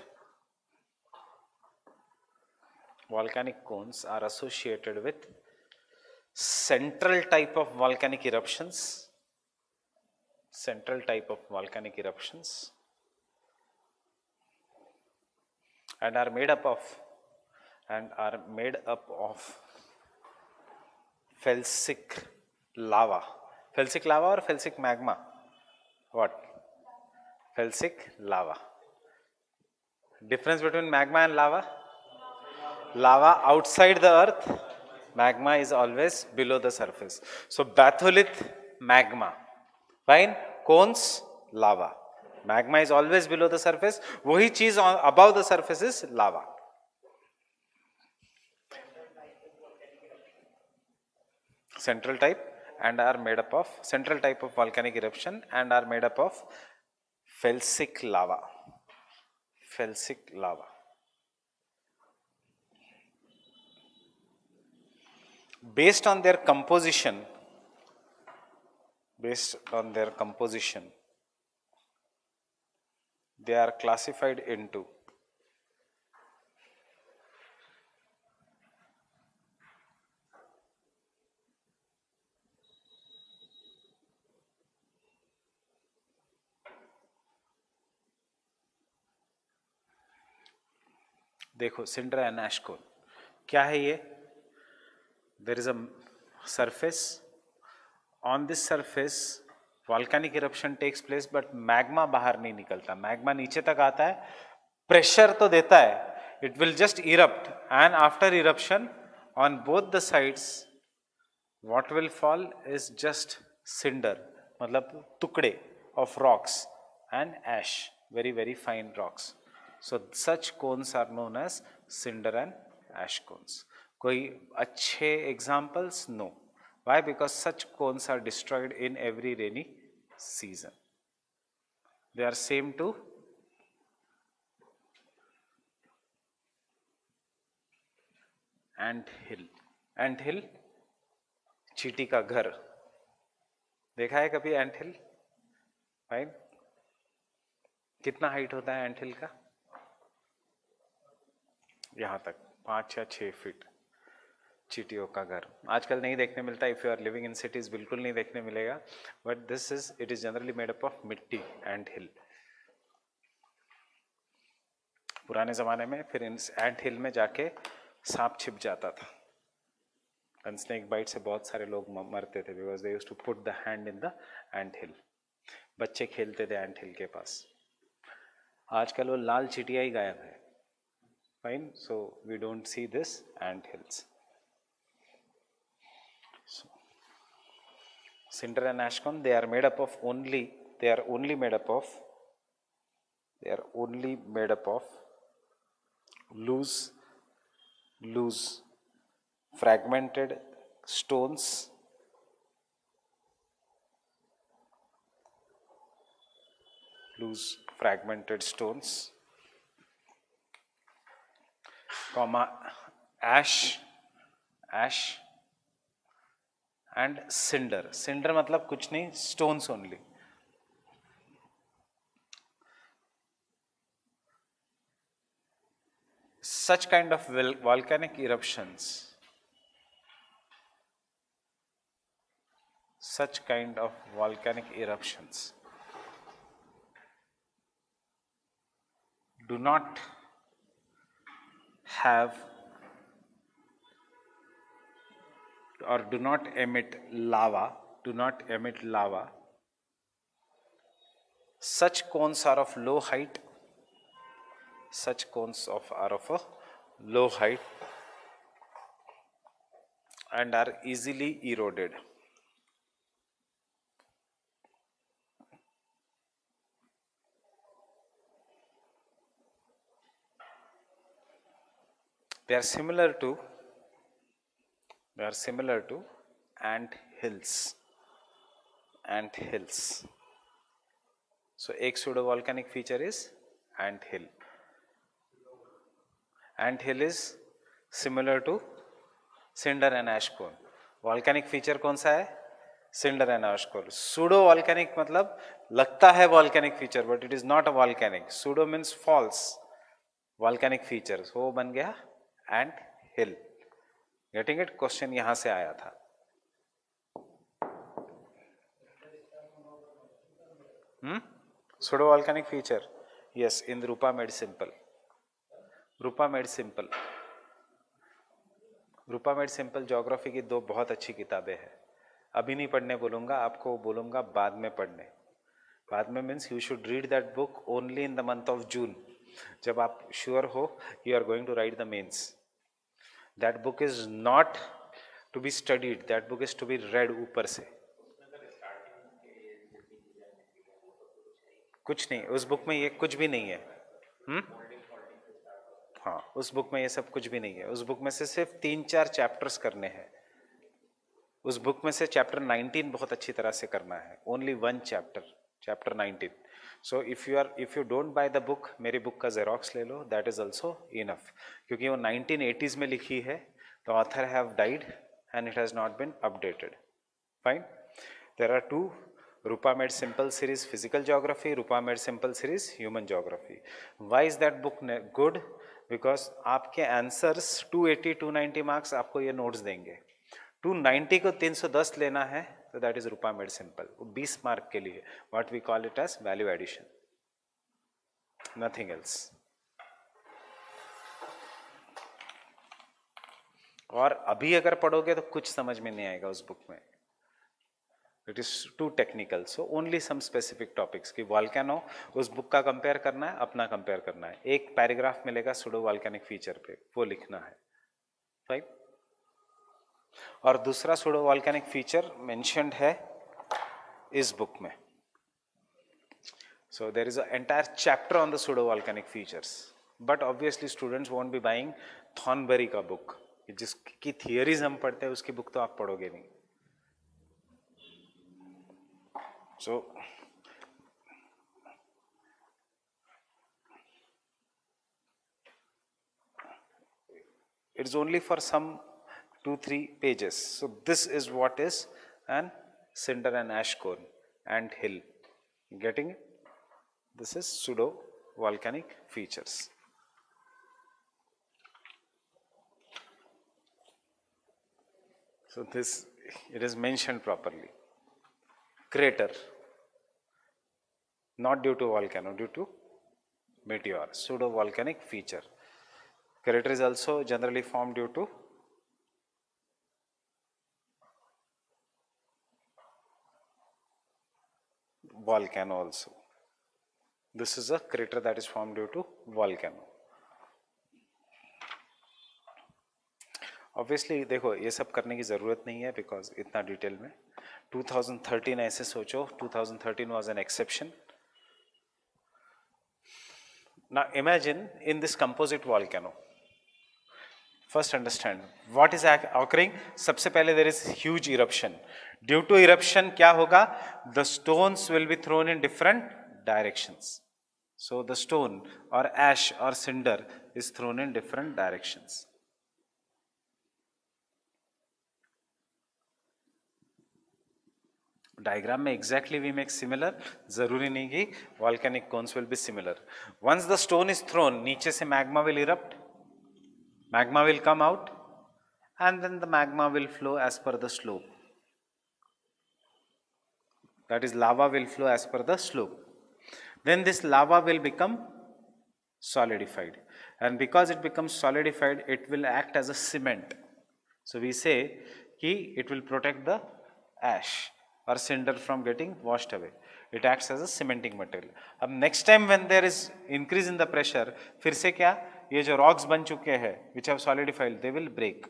volcanic cones are associated with central type of volcanic eruptions central type of volcanic eruptions and are made up of and are made up of felsic lava felsic lava or felsic magma what? Felsic lava. Difference between magma and lava? Lava outside the earth, magma is always below the surface. So batholith magma. Fine? Cones, lava. Magma is always below the surface. वही चीज़ above the surface is lava. Central type and are made up of central type of volcanic eruption and are made up of felsic lava felsic lava. Based on their composition, based on their composition, they are classified into देखो सिंड्रा and एशकोन क्या है ये? There is a surface on this surface volcanic eruption takes place but magma बाहर नहीं निकलता. Magma नीचे तक आता है. प्रेशर तो देता है. It will just erupt and after eruption on both the sides what will fall is just cinder मतलब टुकड़े of rocks and ash very very fine rocks so such cones are known as cinder and ash cones कोई अच्छे examples no why because such cones are destroyed in every rainy season they are same to ant hill ant hill चीटी का घर. देखा है कभी एंट हिल fine कितना height होता है एंट हिल का? यहाँ तक, पाँच या छः फीट चीटियों का घर। आजकल नहीं देखने मिलता if you are living in cities बिल्कुल नहीं देखने मिलेगा। But this is it is generally made up of mitti ant hill पुराने ज़माने में फिर इन एंट हिल में जाके सांप छिप जाता था। एंड स्नेक बाइट से बहुत सारे लोग मरते थे because they use to put the hand in the ant hill बच्चे खेलते थे एंट हिल के पास। आजकल वो लाल चिटिया ही गायब है। Fine. So we don't see this ant hills. So, cinder and ash cone they are made up of only they are only made up of they are only made up of loose loose fragmented stones. Loose fragmented stones comma ash ash and cinder cinder मतलब कुछ नहीं stones only such kind of volcanic eruptions such kind of volcanic eruptions do not have or do not emit lava, do not emit lava. Such cones are of low height, such cones of are of a low height and are easily eroded. They are similar to they are similar to ant hills ant hills so एक pseudo volcanic feature is ant hill ant hill is similar to cinder and ash cone volcanic feature कौन सा है cinder and ash cone pseudo volcanic मतलब लगता है volcanic feature but it is not a volcanic pseudo means false volcanic feature वो बन गया ant hill getting it question यहाँ से आया था। हम्म pseudo volcanic feature yes in Rupa made simple Rupa made simple Rupa made simple geography की दो बहुत अच्छी किताबें हैं। अभी नहीं पढ़ने बोलूँगा, आपको बोलूँगा बाद में पढ़ने। बाद में means you should read that book only in the month of June जब आप श्योर हो you are going to write the mains that book is not to be studied that book is to be read ऊपर से कुछ नहीं, उस book में ये कुछ भी नहीं है। हम्म हाँ उस बुक में ये सब कुछ भी नहीं है। उस बुक में से सिर्फ़ तीन चार चैप्टर्स करने हैं। उस बुक में से चैप्टर 19 बहुत अच्छी तरह से करना है। Only one chapter chapter 19 so if you are if you don't buy the book मेरी बुक का जेरोक्स ले लो दैट इज़ ऑल्सो इनफ क्योंकि वो नाइनटीन एटीज में लिखी है the author have died and it has not been updated fine there are two Rupa made simple series physical geography Rupa made simple series human geography why is that book good because आपके answers two eighty two ninety marks आपको ये notes देंगे. Two ninety को तीन सौ दस लेना है तो is Rupa made simple. वो 20 mark के लिए what we call it as value addition. Nothing else. और अभी अगर पढ़ोगे तो कुछ समझ में नहीं आएगा उस बुक में. It is too technical so only some specific topics की वॉल्केनो उस बुक का कंपेयर करना है, अपना कंपेयर करना है. एक पैराग्राफ मिलेगा सुडो वॉल्केनिक फीचर पे. वो लिखना है. राइट और दूसरा सोडो वॉल्केनिक फीचर मेंशनड है इस बुक में। So there is entire chapter on the pseudo volcanic features but obviously students won't be buying Thornbury का बुक जिसकी थियोरीज हम पढ़ते हैं उसकी बुक तो आप पढ़ोगे नहीं। So so, it's only for some 2 3 pages. So, this is what is an cinder and ash cone and hill getting it? this is pseudo volcanic features. So, this it is mentioned properly crater not due to volcano due to meteor pseudo volcanic feature. Crater is also generally formed due to volcano also this is a crater that is formed due to volcano obviously देखो ये सब करने की ज़रूरत नहीं है because इतना detail में 2013 ऐसे सोचो 2013 was an exception now imagine in this composite volcano first understand what is occurring सबसे पहले there is huge eruption due to eruption क्या होगा the stones will be thrown in different directions so the stone or ash or cinder is thrown in different directions diagram में exactly we make similar ज़रूरी नहीं कि volcanic cones will be similar once the stone is thrown नीचे से magma will erupt magma will come out and then the magma will flow as per the slope that is lava will flow as per the slope then this lava will become solidified and because it becomes solidified it will act as a cement so we say ki it will protect the ash or cinder from getting washed away. It acts as a cementing material. अब next time when there is increase in the pressure, फिर से क्या ये जो rocks बन चुके हैं which have solidified they will break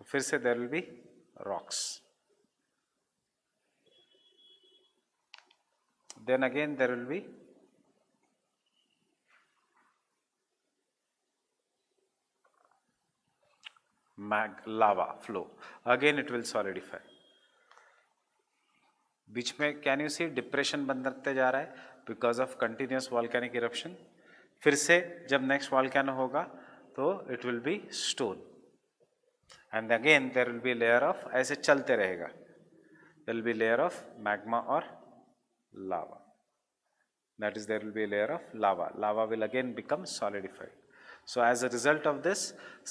फिर से there will be rocks then again there will be mag lava flow again it will solidify बीच में कैन यू सी डिप्रेशन बनते जा रहा है? Because of continuous volcanic eruption फिर से जब नेक्स्ट वॉलकैनो होगा तो it will be stone and again there will be layer of ऐसे चलते रहेगा. There will be layer of magma और lava that is there will be layer of lava lava will again become solidified so as a result of this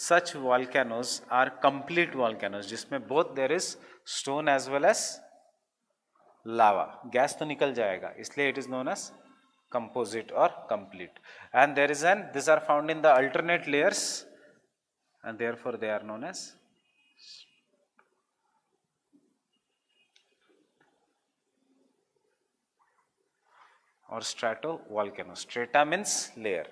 such volcanoes are complete volcanoes जिसमें both there is stone as well as lava. Gas तो निकल जाएगा, इसलिए it is known as composite or complete. And there is an, these are found in the alternate layers and therefore they are known as or stratovolcano. Strata means layer.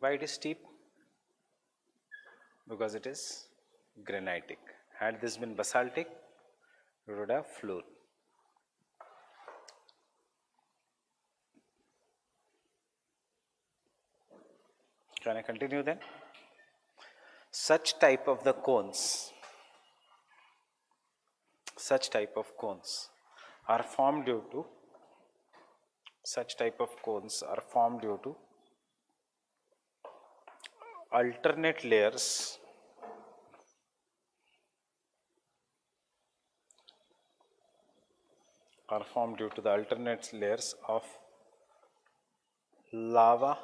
Why it is steep? Because it is granitic. Had this been basaltic, it would have flown. Can I continue then? Such type of the cones, such type of cones are formed due to, such type of cones are formed due to alternate layers are formed due to the alternate layers of lava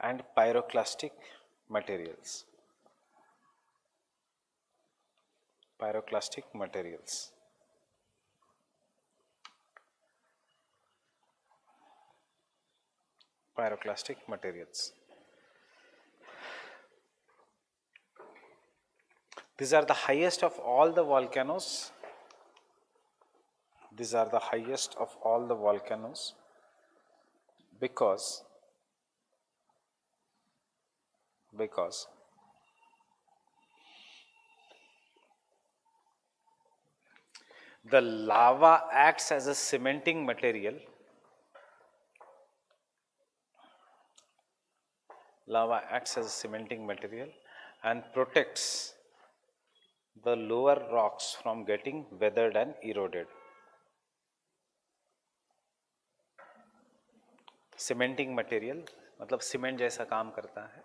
and pyroclastic materials. Pyroclastic materials. Pyroclastic materials. These are the highest of all the volcanoes. These are the highest of all the volcanoes because because the lava acts as a cementing material lava acts as a cementing material and protects the lower rocks from getting weathered and eroded. Cementing material मतलब cement जैसा काम करता है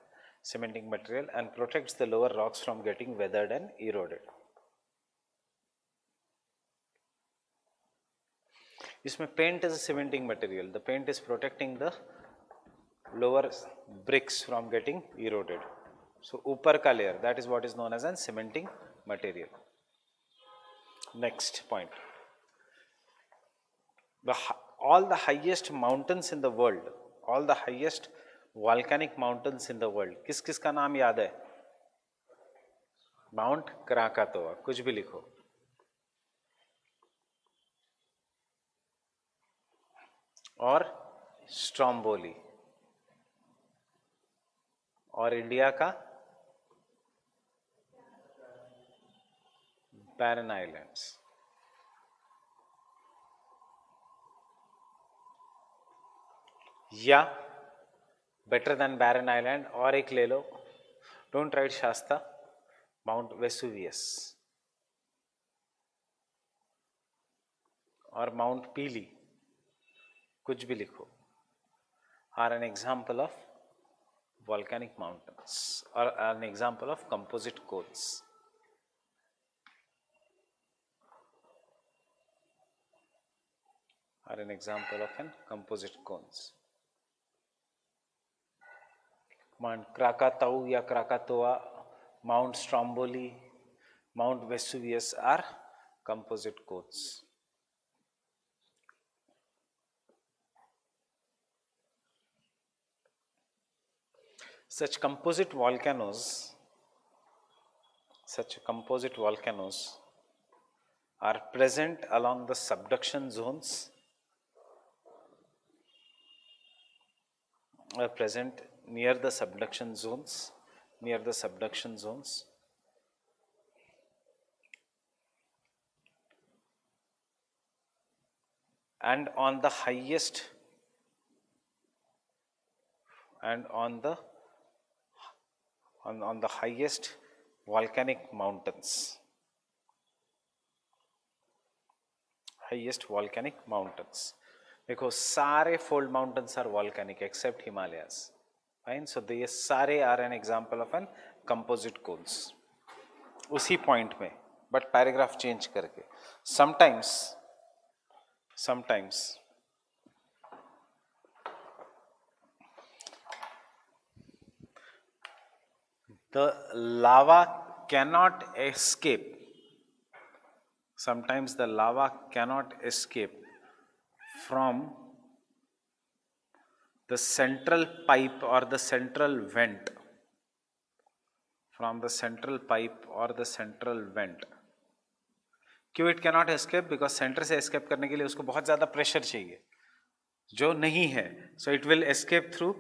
cementing material and protects the lower rocks from getting weathered and eroded. इसमें paint is a cementing material. The paint is protecting the lower bricks from getting eroded. So ऊपर का layer that is what is known as a cementing Material. Next point. The, all the highest mountains in the world, all the highest volcanic mountains in the world किस किस का नाम याद है mount क्राकातोआ कुछ भी लिखो और स्ट्रॉम्बोली और इंडिया का बैरन आइलैंड्स या बेटर देन बैरन आइलैंड और एक ले लो don't write Shasta mount Vesuvius और माउंट पीली कुछ भी लिखो. Are an example of volcanic mountains. Or an example of composite cones. Are an example of an composite cones. Mount Krakatau या Krakatoa, Mount Stromboli, Mount Vesuvius are composite cones. Such composite volcanoes, such composite volcanoes are present along the subduction zones, are present near the subduction zones, near the subduction zones. And on the highest and on the on, on the highest volcanic mountains highest volcanic mountains देखो सारे fold mountains are volcanic except Himalayas fine so ये सारे are an example of an composite cones उसी point में but paragraph change करके. Sometimes sometimes the lava cannot escape sometimes the lava cannot escape from the central pipe or the central vent. From the central pipe or the central vent. क्यों it can not escape because centre से escape करने के लिए उसको बहुत ज़्यादा pressure चाहिए। जो नहीं है so it will escape through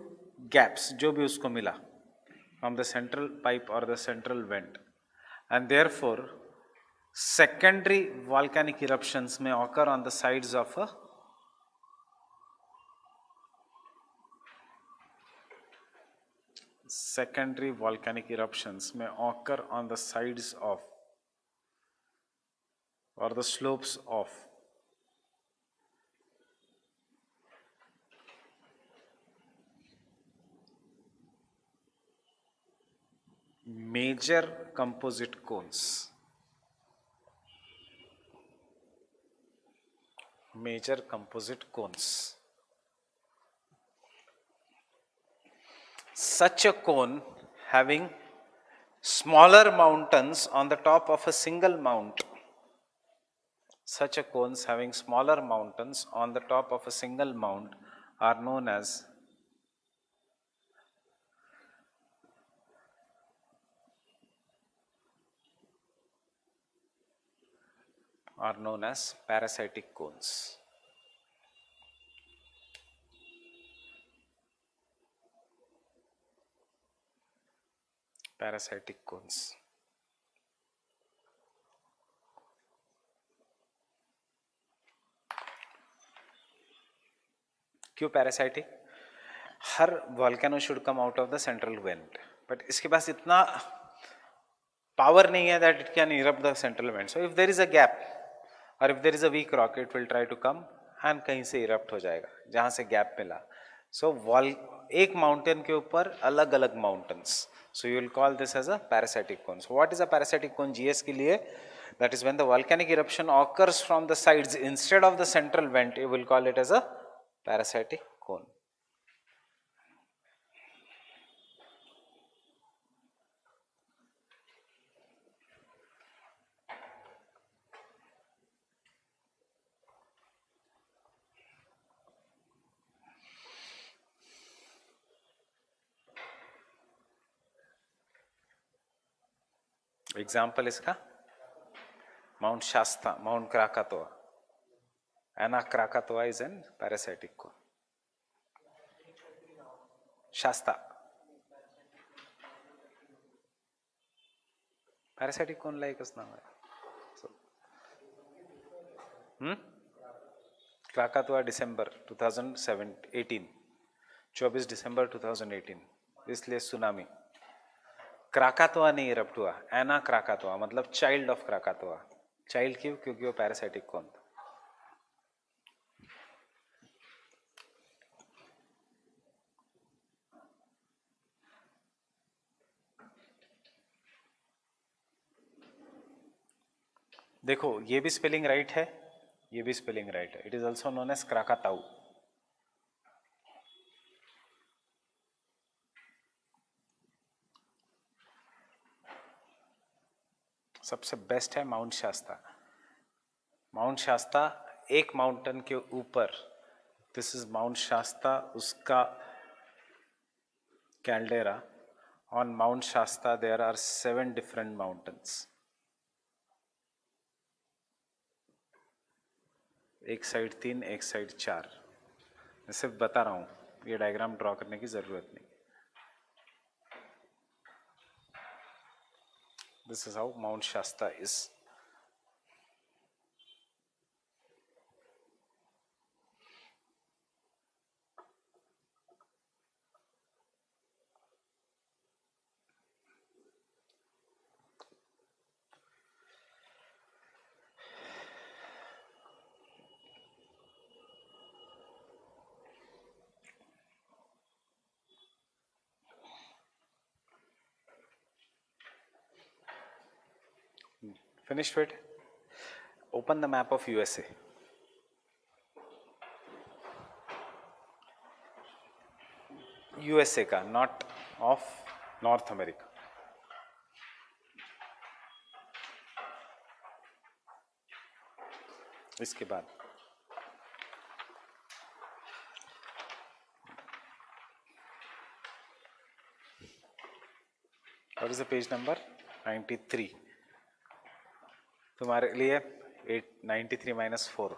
gaps जो भी उसको मिला। फ्रॉम द सेंट्रल पाइप और the central vent and therefore secondary volcanic eruptions may occur on the sides of a secondary volcanic eruptions may occur on the sides of or the slopes of major composite cones. Major composite cones such a cone having smaller mountains on the top of a single mount such a cones having smaller mountains on the top of a single mount are known as are known as parasitic cones. Parasitic cones. क्यों parasitic her volcano should come out of the central vent but इसके पास इतना power नहीं है that it can erupt the central vent so if there is a gap और if there is a weak rock it will try to come and कहीं से erupt हो जाएगा जहाँ से गैप मिला. सो so, वॉल एक माउंटेन के ऊपर अलग अलग mountains so you will call this as a parasitic cone so what is a parasitic cone GS के लिए that is when the volcanic eruption occurs from the sides instead of the central vent you will call it as a parasitic cone Example इसका mount Shasta mount Krakatoa Anak Krakatoa is an parasitic cone Shasta parasitic cone like now आहे Krakatoa December two thousand seven eighteen चौबीस December two इसलिए tsunami Krakatoa नहीं erupt हुआ एना क्राकातोआ मतलब child of क्राकातोआ child क्यों? क्योंकि वो पैरासाइटिक कौन था? देखो, ये भी स्पेलिंग राइट है, ये भी स्पेलिंग राइट है. It is also known as Krakatau सबसे बेस्ट है माउंट शास्ता माउंट शास्ता एक माउंटेन के ऊपर दिस इज़ माउंट शास्ता उसका caldera on mount Shasta there are seven different mountains एक साइड तीन, एक साइड चार. मैं सिर्फ़ बता रहा हूँ, ये डायग्राम ड्रॉ करने की ज़रूरत नहीं। This is how Mount Shasta is. Finished with? Open the map of USA. USA का not of North America. इसके बाद What is the page number? 93. तुम्हारे लिए at ninety three minus four.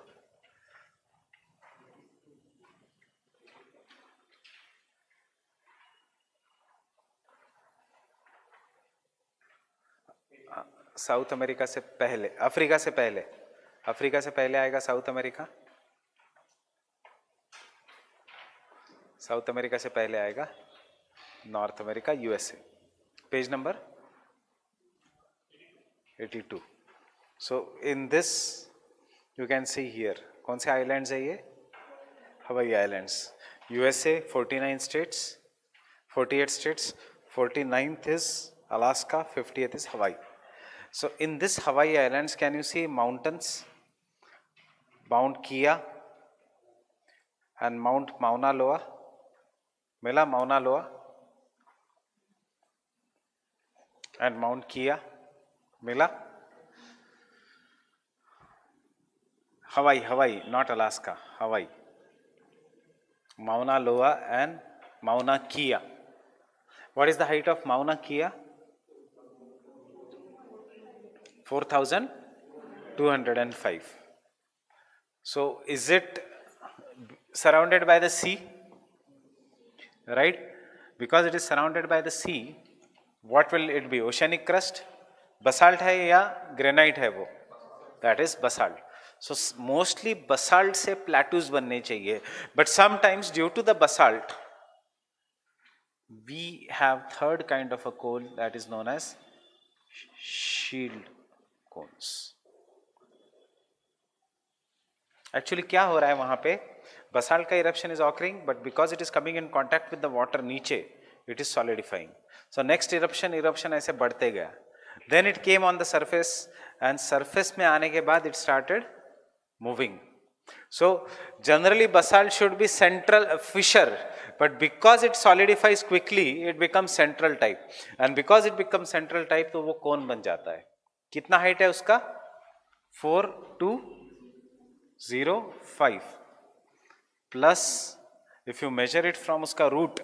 South America से पहले, अफ्रीका से पहले, Africa से पहले आएगा साउथ अमेरिका? साउथ अमेरिका से पहले आएगा north America, USA. Page number? 82 So in this, you can see here, कौन islands? Are है ये? Hawaii islands 49 states, 48 states, 49th is Alaska 50th is Hawaii. So in this Hawaii islands can you see mountains? Mount Kea and Mount Mauna Loa. Mela Mauna Loa and Mount Kea. Mela. Hawaii, Hawaii, not Alaska, Hawaii. Mauna Loa and Mauna Kea. What is the height of Mauna Kea? 4205. So, is it surrounded by the sea? Right? Because it is surrounded by the sea, what will it be? Oceanic crust? Basalt hai ya granite hai wo? That is basalt. So mostly basalt से plateaus बनने चाहिए. But sometimes due to the basalt, we have third kind of a coal that is known as shield cones. Actually क्या हो रहा है वहाँ पे basalt का eruption is occurring but because it is coming in contact with the water नीचे it is solidifying so next eruption eruption ऐसे बढ़ते गया then it came on the surface and surface में आने के बाद it started moving so generally basalt should be central uh, fissure but because it solidifies quickly it becomes central type and because it becomes central type तो वो कौन बन जाता है कितना हाइट है उसका zero five plus if you measure it from उसका root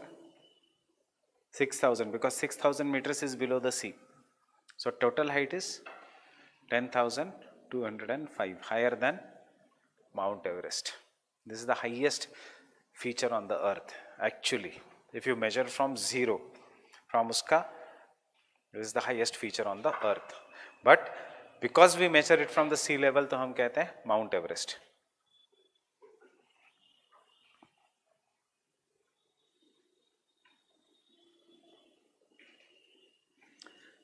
six thousand because six thousand metres is below the sea so total height is 10,205 higher than Mount Everest. This is the highest feature on the earth actually. If you measure from zero, from uska, this is the highest feature on the earth. But because we measure it from the sea level, तो हम कहते हैं Mount Everest.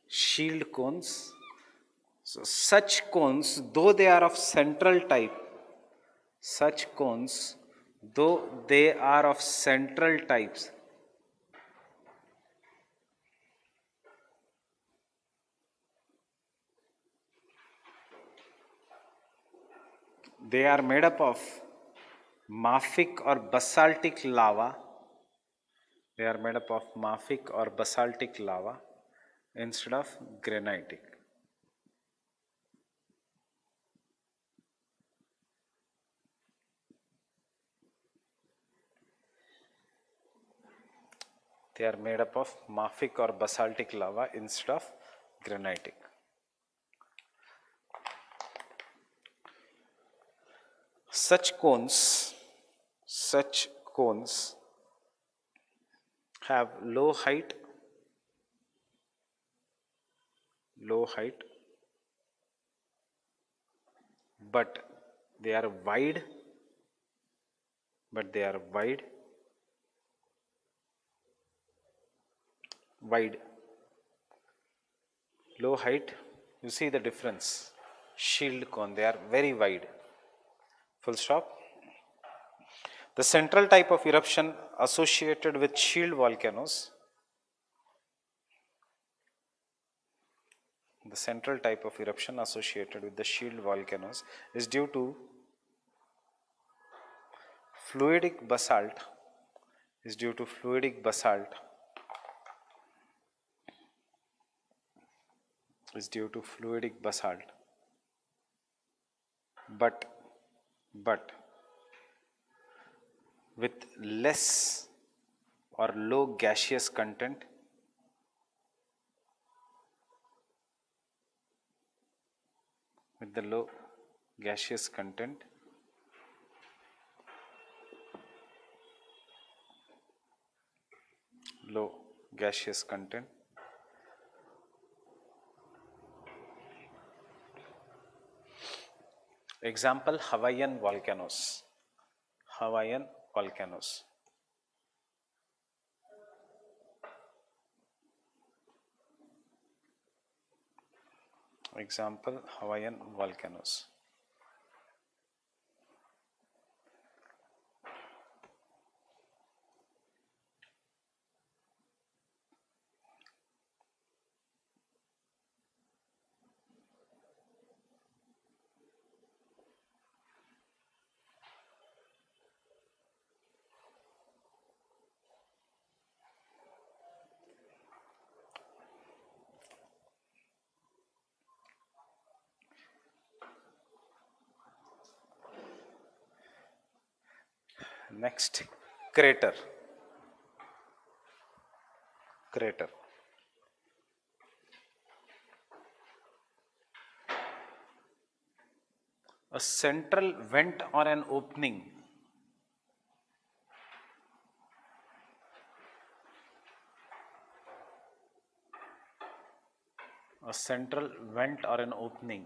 Shield cones. So such cones, though they are of central type, such cones, though they are of central types, they are made up of mafic or basaltic lava. They are made up of mafic or basaltic lava instead of granitic. They are made up of mafic or basaltic lava instead of granitic. Such cones, such cones have low height, low height, but they are wide, but they are wide wide. Low height you see the difference. Shield cone they are very wide. Full stop. The central type of eruption associated with shield volcanoes. The central type of eruption associated with the shield volcanoes is due to fluidic basalt is due to fluidic basalt is due to fluidic basalt. But but with less or low gaseous content with the low gaseous content low gaseous content Example Hawaiian volcanoes. Hawaiian volcanoes. Example Hawaiian volcanoes. Next, crater. Crater. A central vent or an opening a central vent or an opening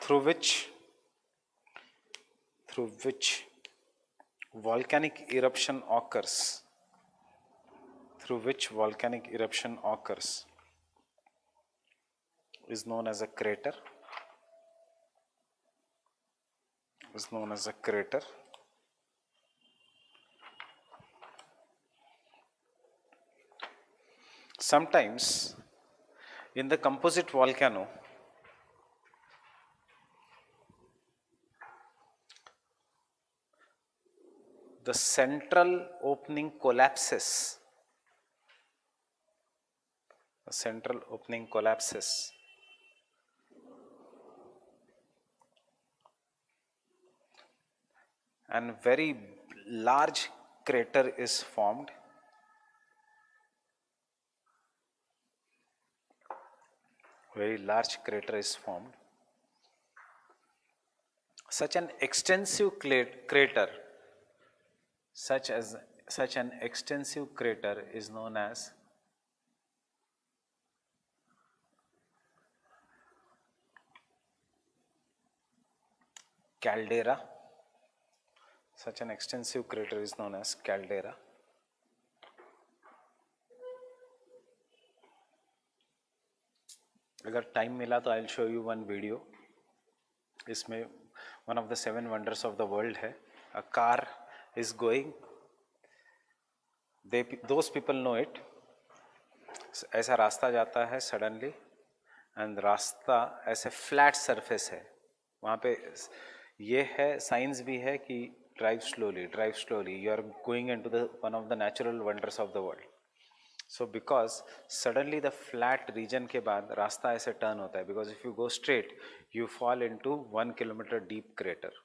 through which through which volcanic eruption occurs. Through which volcanic eruption occurs is known as a crater. Is known as a crater. Sometimes in the composite volcano the central opening collapses. The central opening collapses. And very large crater is formed. Very large crater is formed. Such an extensive crater such as such an extensive crater is known as caldera such an extensive crater is known as caldera अगर time मिला तो I show you one video इसमें one of the seven wonders of the world है a car is going. They, those people know it. ऐसा रास्ता जाता है suddenly and रास्ता ऐसे फ्लैट सरफेस है। वहाँ पे ये है साइंस भी है कि drive slowly drive slowly you are going into the one of the natural wonders of the world so because suddenly the flat region के बाद रास्ता ऐसे टर्न होता है। Because if you go straight you fall into one kilometre deep crater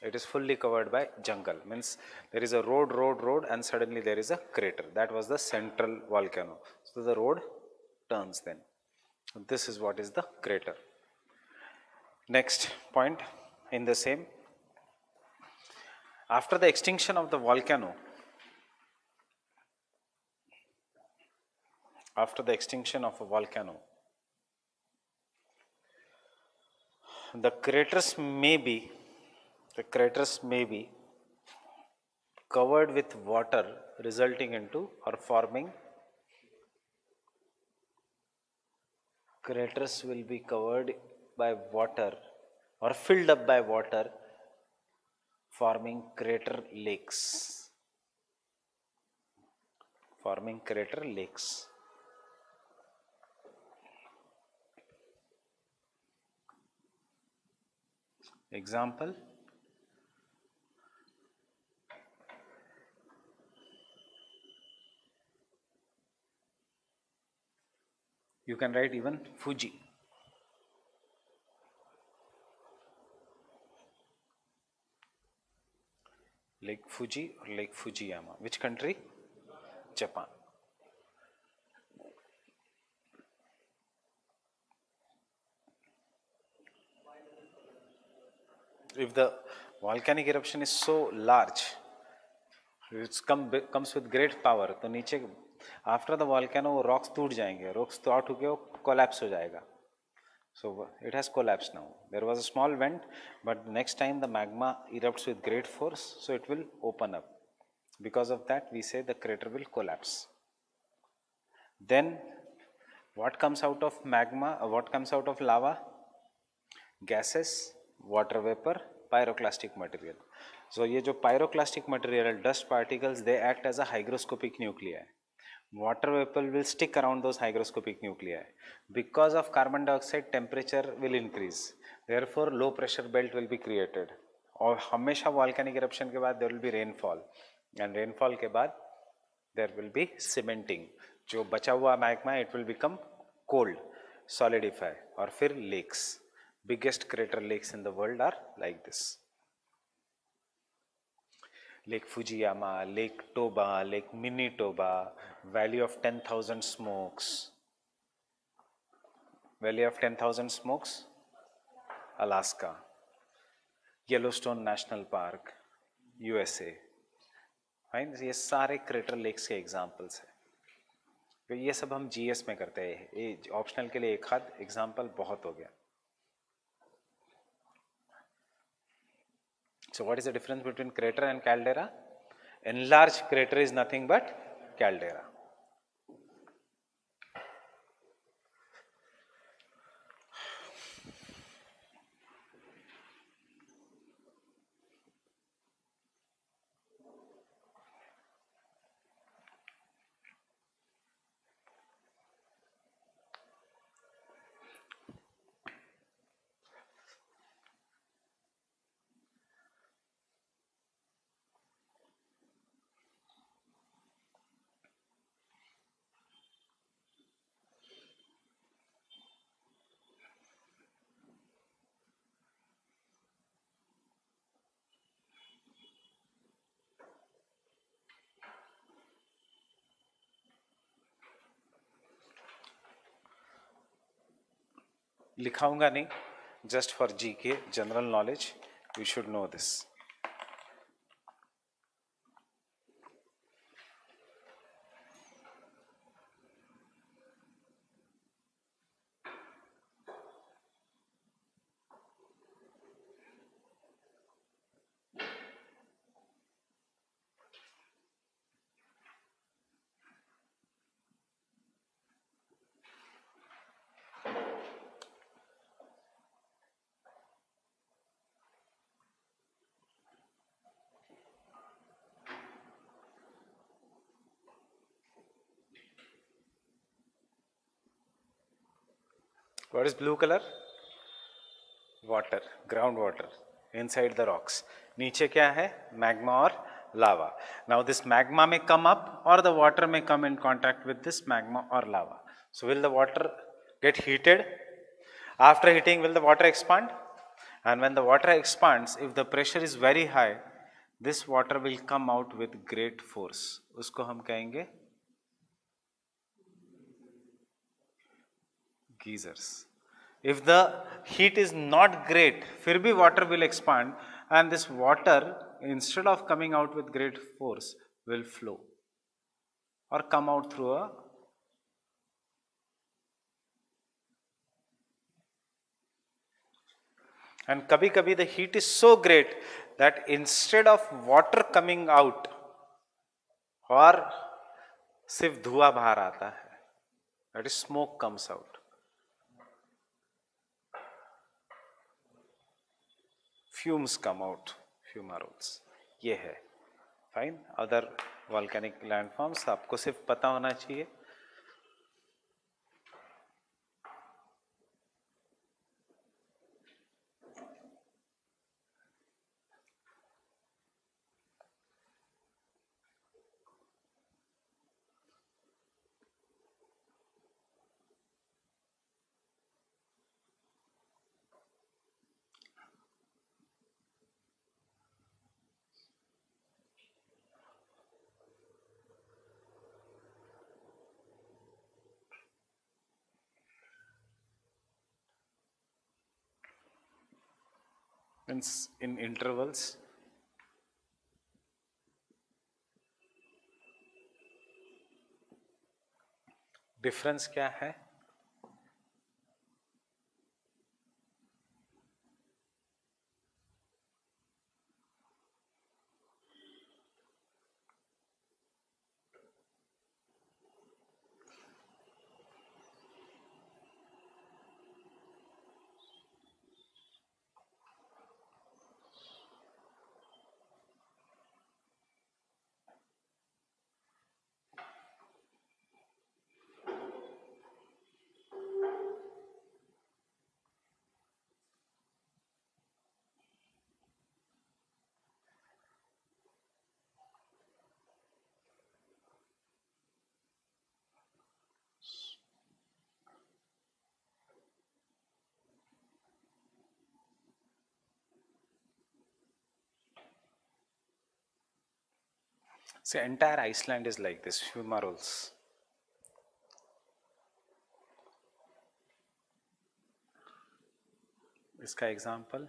it is fully covered by jungle. Means there is a road road road and suddenly there is a crater. That was the central volcano. So the road turns then. This is what is the crater. Next point in the same. After the extinction of the volcano after the extinction of a volcano the craters may be the craters may be covered with water resulting into or forming craters will be covered by water or filled up by water forming crater lakes. Forming crater lakes. Example You can write even Fuji. Lake Fuji or Lake Fujiyama. Which country? Japan. If the volcanic eruption is so large, it's come comes with great power, तो नीचे after the volcano वो rocks टूट जाएँगे rocks टॉट होकर वो collapse हो जाएगा। So it has collapse now there was a small vent but next time the magma erupt with great force so it will open up because of that we say the crater will collapse then what comes out of magma what comes out of lava gases water vapour pyroclastic material so ये जो pyroclastic material dust particles they act as a hygroscopic nuclear water vapor will stick around those hygroscopic nuclei. Because of carbon dioxide, temperature will increase. Therefore, low pressure belt will be created. or hamesha volcanic eruption ke baad there will be rainfall and rainfall ke baad there will be cementing jo bacha hua magma it will become cold solidify or fir lakes biggest crater lakes in the world are like this lake Fujiyama lake Toba lake mini Toba valley of ten thousand smokes valley of ten thousand smokes Alaska Yellowstone national park USA fine ये सारे crater lakes के examples हैं। तो ये सब हम GS में करते हैं। ऑप्शनल के लिए एक हद एग्ज़ाम्पल बहुत हो गया। So what is the difference between crater and caldera? Enlarged crater is nothing but caldera. लिखाऊँगा नहीं just for G K general knowledge you should know this What is blue color? Water, groundwater inside the rocks. नीचे क्या है magma और lava. Now this magma may come up or the water may come in contact with this magma or lava. So will the water get heated? After heating, will the water expand? And when the water expands, if the pressure is very high, this water will come out with great force. उसको हम कहेंगे geysers. If the heat is not great, फिर भी water will expand and this water instead of coming out with great force will flow or come out through a and kabhi kabhi the heat is so great that instead of water coming out और सिर्फ धुआं बाहर आता है that is smoke comes out Fumes come out, fumaroles. ये है fine other volcanic landforms आपको सिर्फ़ पता होना चाहिए means in intervals डिफरेंस क्या है So entire Iceland is like this, fumaroles. इसका एग्जाम्पल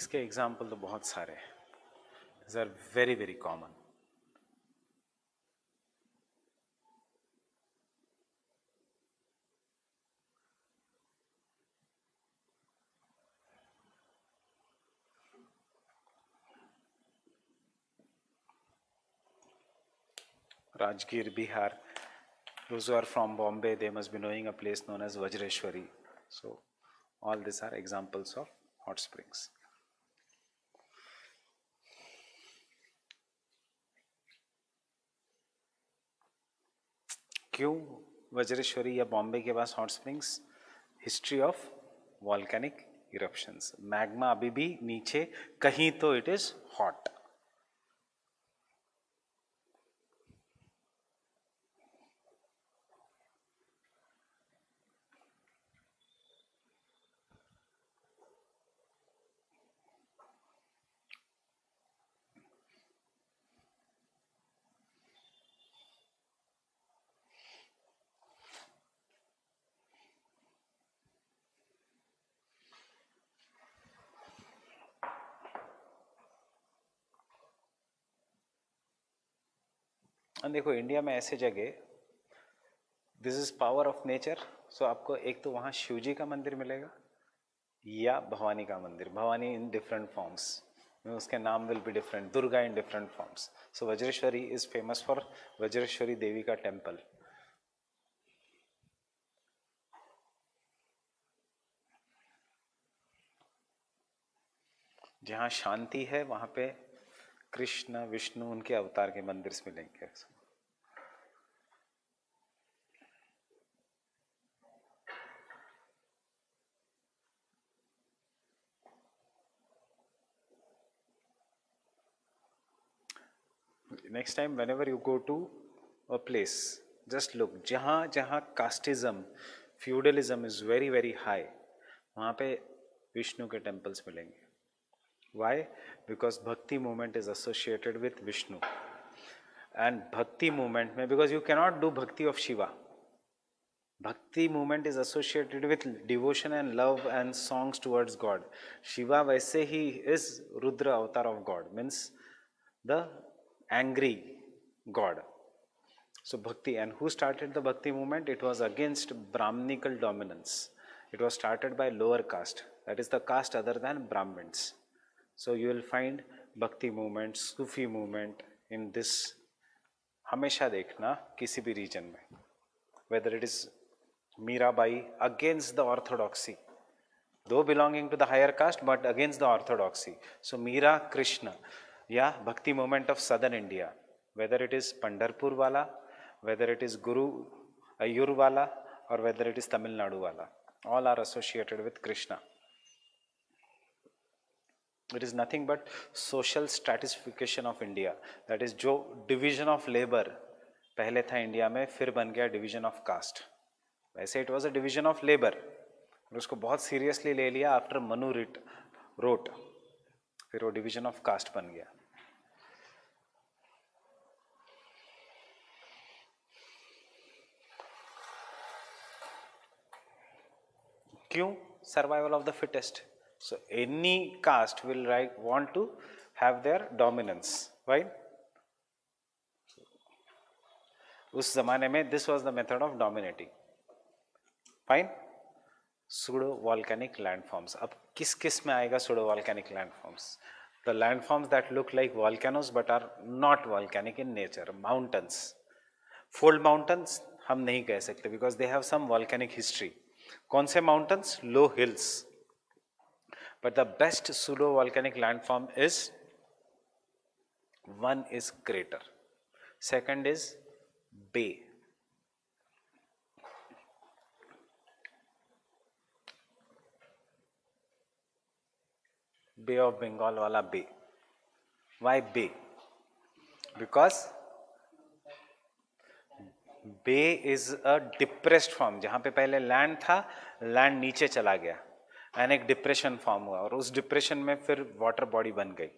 इसके एग्ज़ाम्पल तो बहुत सारे हैं are very very common Rajgir, Bihar. Those who are from Bombay, they must be knowing a place known as Vajreshwari. So, all these are examples of hot springs. क्यों वज्रेश्वरी या बॉम्बे के पास hot springs? History of volcanic eruptions. Magma अभी भी नीचे, कहीं तो it is hot देखो India में ऐसे जगह this is power of nature so आपको एक तो वहाँ शिव जी का मंदिर मिलेगा, या भवानी का मंदिर। भवानी इन डिफरेंट फॉर्म्स उसके नाम will be different Durga in different forms so Vajreshwari is famous for Vajreshwari Devi का टेंपल जहाँ शांति है, वहाँ पे कृष्ण, विष्णु उनके अवतार के मंदिर मिलेंगे। Next time, whenever you go to a place, just look. जहाँ जहाँ casteism feudalism is very very high वहाँ पे विष्णु के टेम्पल्स मिलेंगे। Why because bhakti movement is associated with Vishnu. And bhakti movement में because you cannot do bhakti of Shiva bhakti movement is associated with devotion and love and songs towards God Shiva वैसे ही is Rudra avatar of God means the angry God. So bhakti, and who started the bhakti movement? It was against Brahminical dominance. It was started by lower caste, that is the caste other than Brahmins. So you will find bhakti movement, Sufi movement in this हमेशा देखना किसी भी reason में whether it is Mirabai against the orthodoxy दो belonging to the higher cast but against the orthodoxy सो मीरा कृष्ण या bhakti movement of southern India whether it is Pandharpur वाला whether it is Guruvayur वाला, और वेदर इट इज़ तमिलनाडु वाला all are associated with Krishna it is nothing but social stratification of India that is जो division of labour पहले था India में, फिर बन गया डिविजन ऑफ़ कास्ट वैसे it was a division of labour और उसको बहुत सीरियसली ले लिया आफ्टर मनु रिट रोट फिर वो डिविजन ऑफ़ कास्ट बन गया। क्यों survival of the fittest so any caste will write want to have their dominance right उस जमाने में this was the method of dominating fine pseudo volcanic landforms अब किस किस में आएगा pseudo volcanic landforms the landforms that look like volcanoes but are not volcanic in nature mountains fold mountains हम नहीं कह सकते because they have some volcanic history कौन mountains, low hills. but the best pseudo volcanic landform is one is crater. Second is bay. Bay of bengal wala bay. Why bay? Because bay is a depressed form जहाँ पे पहले land था land नीचे चला गया and एक depression form हुआ और उस डिप्रेशन में फिर वाटर बॉडी बन गई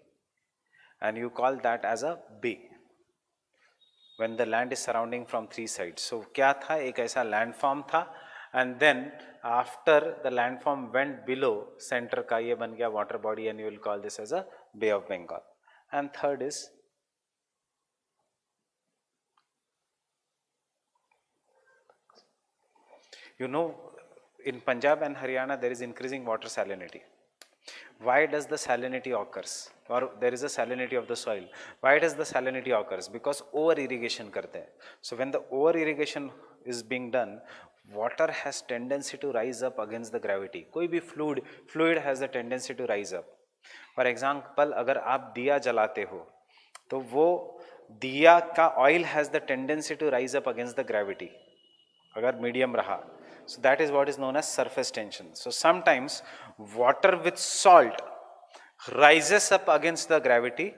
and you call that as a bay when the land is surrounding from three side so क्या था? एक ऐसा लैंड फॉर्म था and then after the land form went below centre का ये बन गया water body and you will call this as a bay of Bengal and third is you know in Punjab and Haryana there is increasing water salinity. Why does the salinity occurs? Or there is a salinity of the soil. Why does the salinity occurs? Because over irrigation karte hain. So when the over irrigation is being done, water has tendency to rise up against the gravity. कोई भी fluid, fluid has a tendency to rise up. For example, अगर आप दिया जलाते हो, तो वो दिया का oil has the tendency to rise up against the gravity. अगर medium रहा, so that is what is known as surface tension. So sometimes water with salt rises up against the gravity,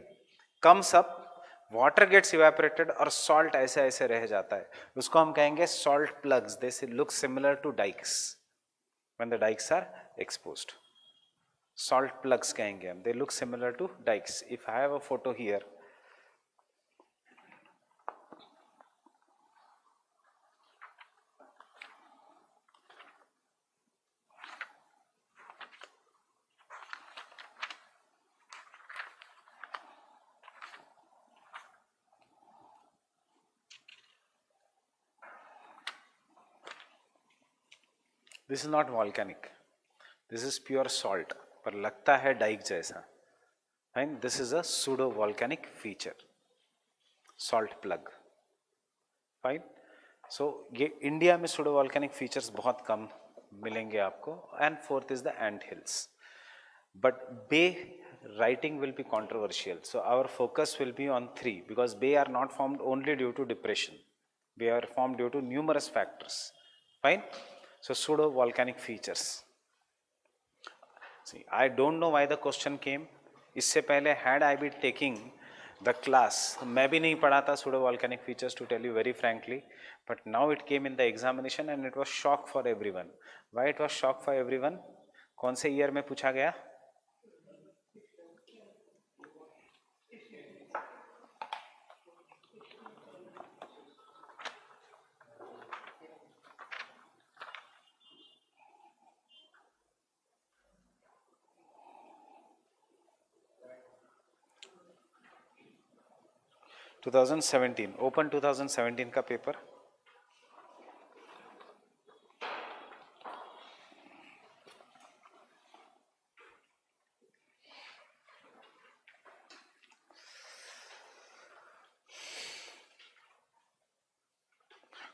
comes up, water gets evaporated और salt ऐसे ऐसे रह जाता है उसको हम कहेंगे salt plugs they look similar to dikes when the dikes are exposed salt plugs कहेंगे हम they look similar to dikes if I have a photo here 'This is not volcanic. This is pure salt. पर लगता है dyke जैसा and this is a pseudo volcanic feature salt plug fine so ये India में pseudo volcanic features बहुत कम मिलेंगे आपको and fourth is the and hills but bay writing will be controversial. So our focus will be on three because bay are not formed only due to depression. They are formed due to numerous factors. Fine. So pseudo volcanic features. See, I don't know why the question came. इससे पहले had I be taking the class मैं भी नहीं पढ़ा था pseudo volcanic features to tell you very frankly but now it came in the examination and it was shock for everyone why it was shock for everyone कौन से year में पूछा गया 2017 ओपन 2017 का पेपर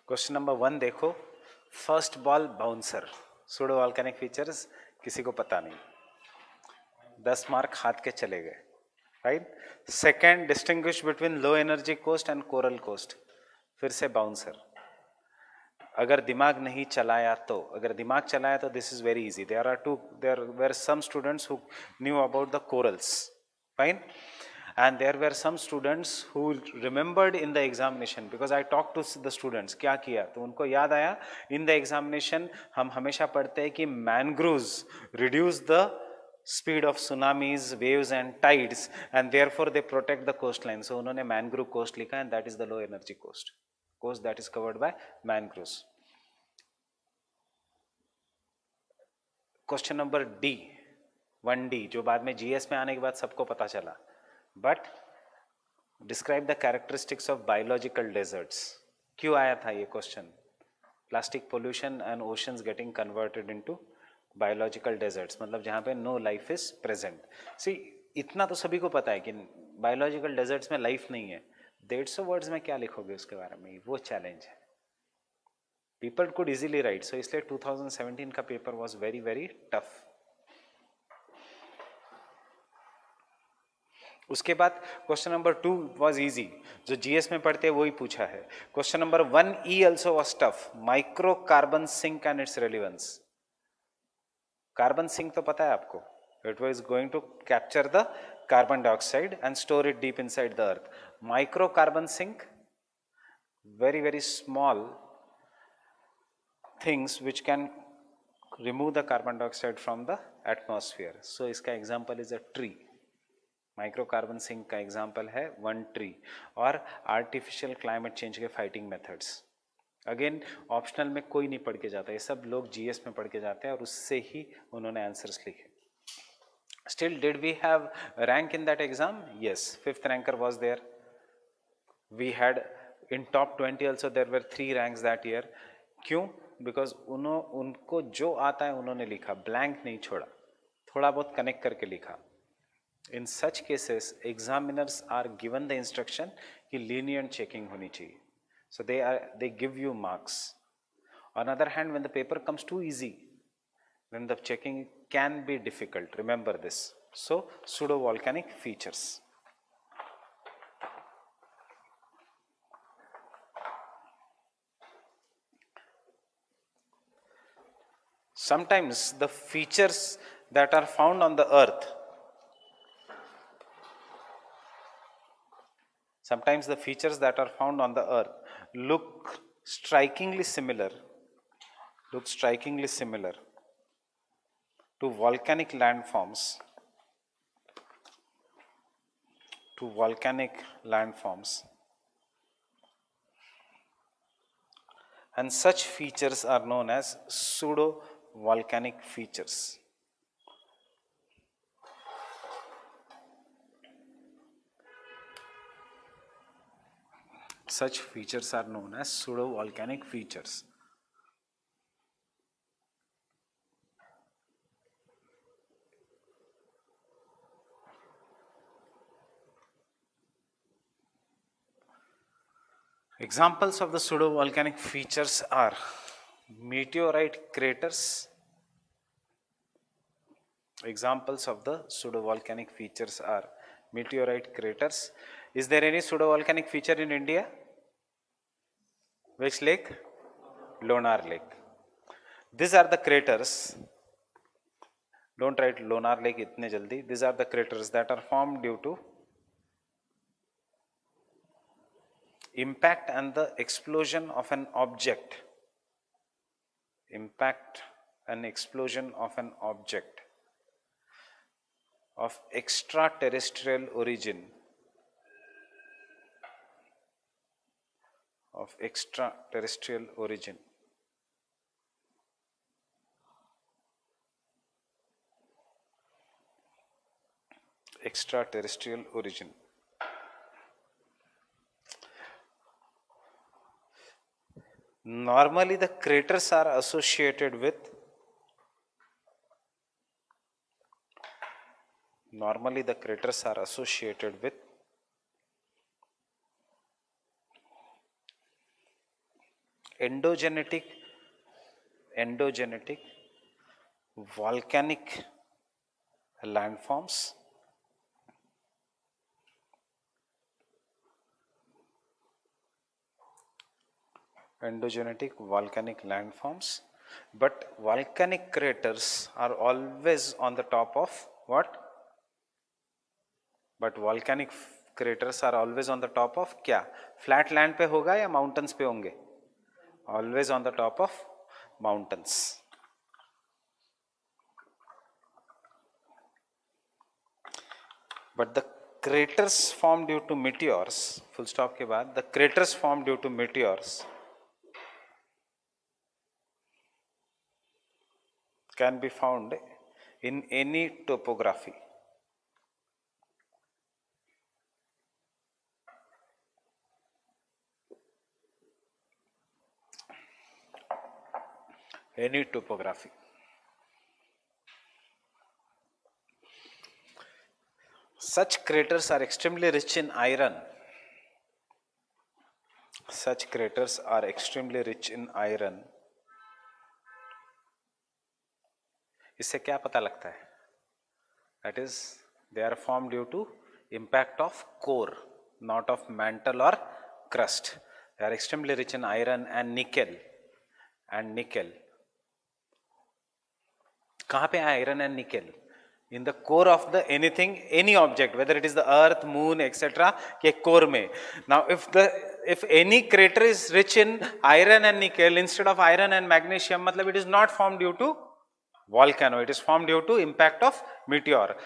क्वेश्चन नंबर वन देखो first ball bouncer pseudo volcanic features किसी को पता नहीं. दस मार्क हाथ के चले गए. Right second distinguish between low energy coast and coral coast फिर से बाउंसर अगर दिमाग नहीं चलाया तो अगर दिमाग चलाया तो this is very easy there are two there were some students who knew about the corals fine and there were some students who remembered in the examination, because I talked to the students, क्या किया? तो उनको याद आया, in the examination हम हमेशा पढ़ते हैं कि mangroves reduce the speed of tsunamis waves and tides and therefore they protect the coast line so उन्होंने मैनग्रूव कोस्ट लिखा and that is the low energy coast coast that is covered by mangroves question number D one D जो बाद में GS में आने के बाद सबको पता चला। But describe the characteristics of biological deserts क्यों आया था ये question plastic pollution and oceans getting converted into biological deserts मतलब जहाँ पे no life is present see इतना तो सभी को पता है कि बायोलॉजिकल डेजर्ट्स में लाइफ नहीं है. डेढ़ सौ वर्ड्स में क्या लिखोगे उसके बारे में? वो चैलेंज है. People could easily write so इसलिए 2017 का paper was very very tough उसके बाद question number two was easy जो जीएस में पढ़ते ही पूछा है. Question number one E also was tough micro carbon sink and its relevance carbon sink तो पता है आपको? It was going to capture the carbon dioxide and store it deep inside the earth micro carbon sink very very small things which can remove the carbon dioxide from the atmosphere so इसका example is a tree micro carbon sink का example है one tree और artificial climate change के fighting methods again optional में कोई नहीं पढ़ के जाता, ये सब लोग जीएस में पढ़ के जाते हैं और उससे ही उन्होंने आंसर्स लिखे। Still did we have rank in that exam yes fifth ranker was there we had in top twenty also there were three ranks that year क्यों? बिकॉज़ उन्हों उनको जो आता है उन्होंने लिखा ब्लैंक नहीं छोड़ा, थोड़ा बहुत कनेक्ट करके लिखा। In such cases examiners are given the instruction कि लीनियंट चेकिंग होनी चाहिए। So they are they give you marks. On the other hand when the paper comes too easy then the checking can be difficult. Remember this. So pseudo volcanic features. Sometimes the features that are found on the earth sometimes the features that are found on the earth look strikingly similar look strikingly similar to volcanic landforms to volcanic landforms. And such features are known as pseudo volcanic features Such features are known as pseudo-volcanic features. Examples of the pseudo-volcanic features are meteorite craters. Examples of the pseudo-volcanic features are meteorite craters. Is there any pseudo-volcanic feature in India? Which lake? Lonar Lake. These are the craters. Don't write Lonar Lake itne jaldi. These are the craters that are formed due to impact and the explosion of an object. Impact and explosion of an object of extraterrestrial origin of extraterrestrial origin. Extraterrestrial origin. Normally, the craters are associated with normally the craters are associated with endogenetic endogenetic volcanic landforms endogenetic volcanic landforms but volcanic craters are always on the top of what but volcanic craters are always on the top of क्या flat land पे होगा या mountains पे होंगे always on the top of mountains. But the craters formed due to meteors, full stop ke baad, the craters formed due to meteors can be found in any topography. any topography. Such craters are extremely rich in iron. Such craters are extremely rich in iron. इससे क्या पता लगता है That is, they are formed due to impact of core, not of mantle or crust. They are extremely rich in iron and nickel. And nickel. कहाँ पे है? Iron and nickel in the core of the anything any object whether it is the earth moon etcetera के core में. Now if the if any crater is rich in iron and nickel instead of iron and magnesium मतलब it is not form due to volcano it is form due to impact of meteor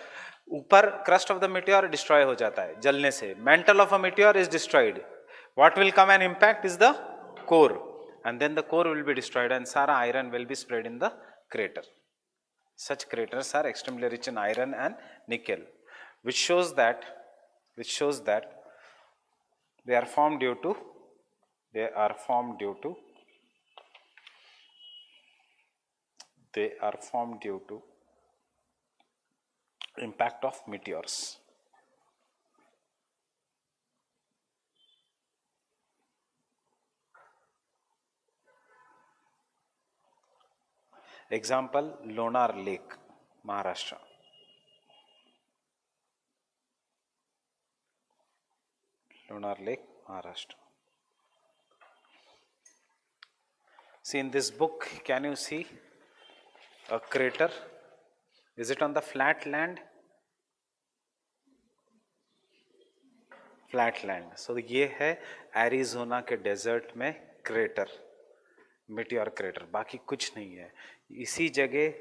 ऊपर crust of the meteor destroy हो जाता है, जलने से. Mantle of a meteor is destroyed what will come and impact is the core and then the core will be destroyed and सारा iron will be spread in the crater Such craters are extremely rich in iron and nickel, which shows that, which shows that they are formed due to, they are formed due to, they are formed due to impact of meteors. Example Lonar lake Maharashtra Lonar lake Maharashtra see in this book can you see a crater is it on the flat land flat land so ये है Arizona के desert में crater मिट्टी और crater बाकी कुछ नहीं है इसी जगह,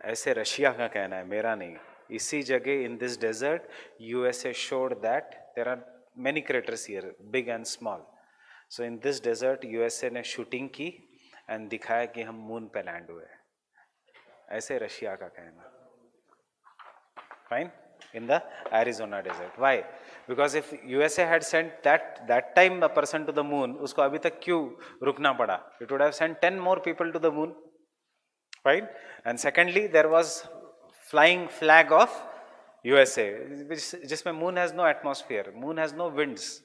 ऐसे रशिया का कहना है, मेरा नहीं, इसी जगह in this desert USA showed that there are many craters here big and small so in this desert USA ने शूटिंग की एंड दिखाया कि हम मून पे लैंड हुए ऐसे रशिया का कहना। Fine in the Arizona desert why because if USA had sent that that time the person to the moon उसको अभी तक क्यों रुकना पड़ा? It would have sent ten more people to the moon right? And secondly, there was flying flag of USA, which just moon has no atmosphere, moon has no winds.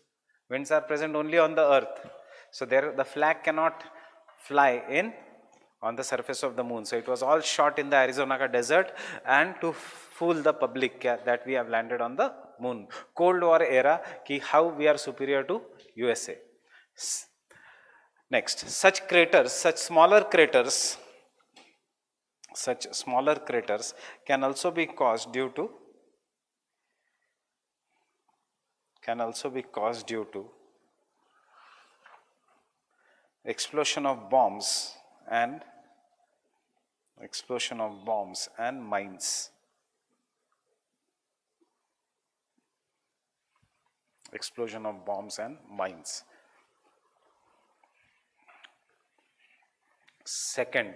Winds are present only on the earth. So there the flag cannot fly in on the surface of the moon. So it was all shot in the Arizona desert and to fool the public that we have landed on the moon. Cold War era, ki how we are superior to USA. Next, such craters, such smaller craters such smaller craters can also be caused due to can also be caused due to explosion of bombs and explosion of bombs and mines. Explosion of bombs and mines. Second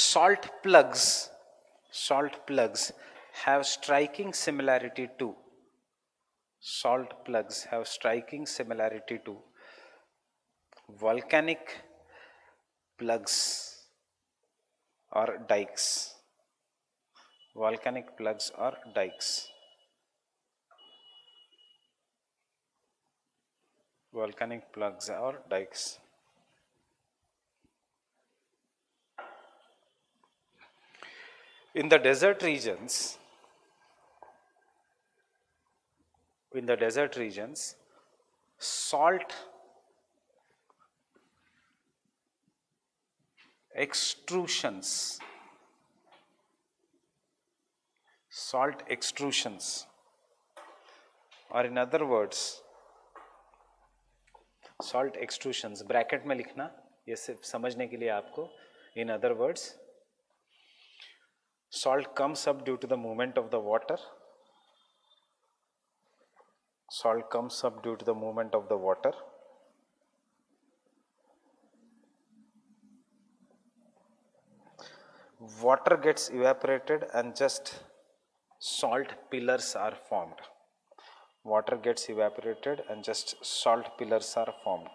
salt plugs salt plugs have striking similarity to salt plugs have striking similarity to volcanic plugs or dikes. Volcanic plugs or dikes. Volcanic plugs or dikes In the desert regions, in the desert regions, salt extrusions, salt extrusions, or in other words, salt extrusions, bracket में लिखना ये सिर्फ समझने के लिए आपको in other words Salt comes up due to the movement of the water. Salt comes up due to the movement of the water. Water gets evaporated and just salt pillars are formed. Water gets evaporated and just salt pillars are formed.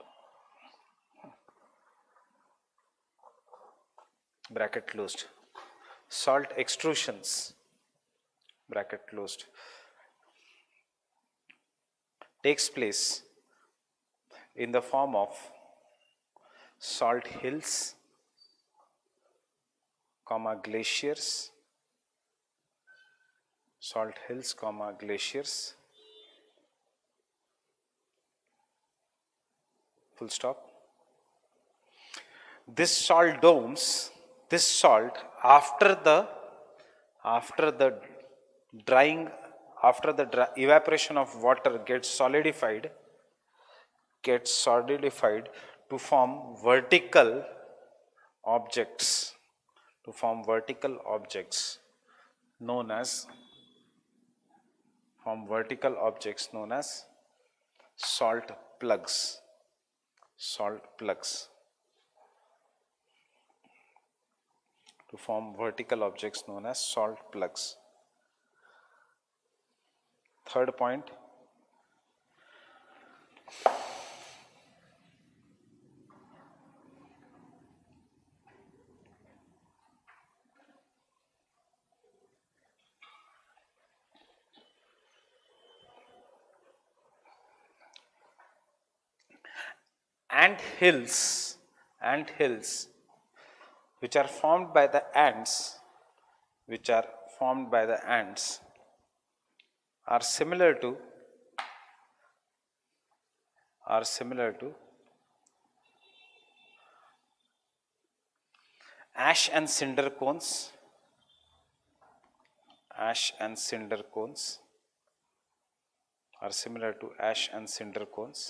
Bracket closed salt extrusions bracket closed takes place in the form of salt hills comma glaciers salt hills comma glaciers full stop. This salt domes this salt after the after the drying after the dry, evaporation of water gets solidified gets solidified to form vertical objects to form vertical objects known as form vertical objects known as salt plugs salt plugs to form vertical objects known as salt plugs. Third point. Ant hills ant hills which are formed by the ants which are formed by the ants are similar to are similar to ash and cinder cones ash and cinder cones are similar to ash and cinder cones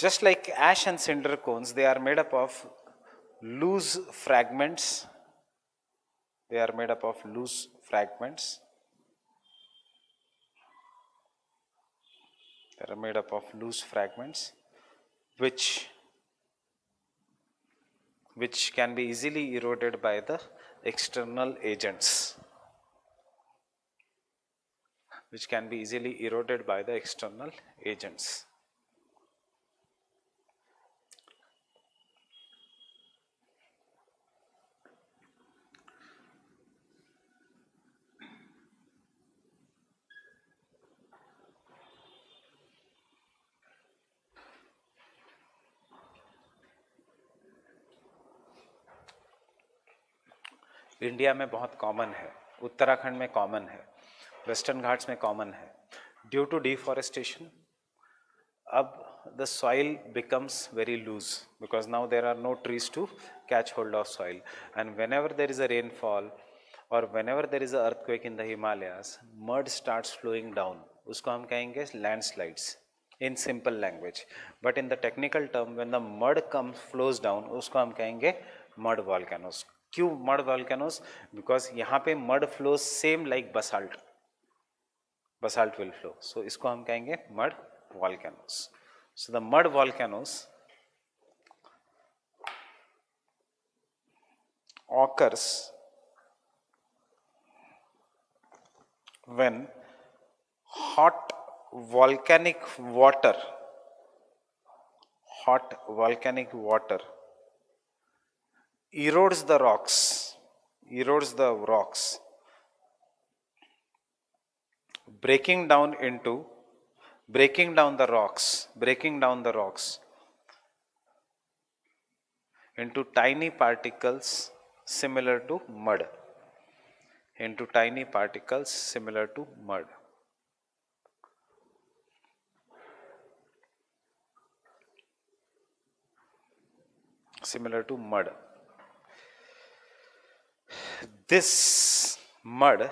Just like ash and cinder cones, they are made up of loose fragments. They are made up of loose fragments. They are made up of loose fragments which which can be easily eroded by the external agents which can be easily eroded by the external agents. India में बहुत common है, उत्तराखंड में common है western Ghats में common है। Due to deforestation अब the soil becomes very loose because now there are no trees to catch hold of soil and whenever there is a rainfall और whenever there is earthquake in the Himalayas mud start flowing down उसको हम कहेंगे landslides in simple language but in the technical term when the mud come flows down उसको हम कहेंगे mud volcano उसको क्यों mud volcanoes because यहाँ पे mud flow same like basalt basalt will flow so इसको हम कहेंगे mud volcanoes so the mud volcanoes occurs when hot volcanic water hot volcanic water erodes the rocks, erodes the rocks, breaking down into, breaking down the rocks, breaking down the rocks into tiny particles similar to mud, into tiny particles similar to mud. similar to mud this mud,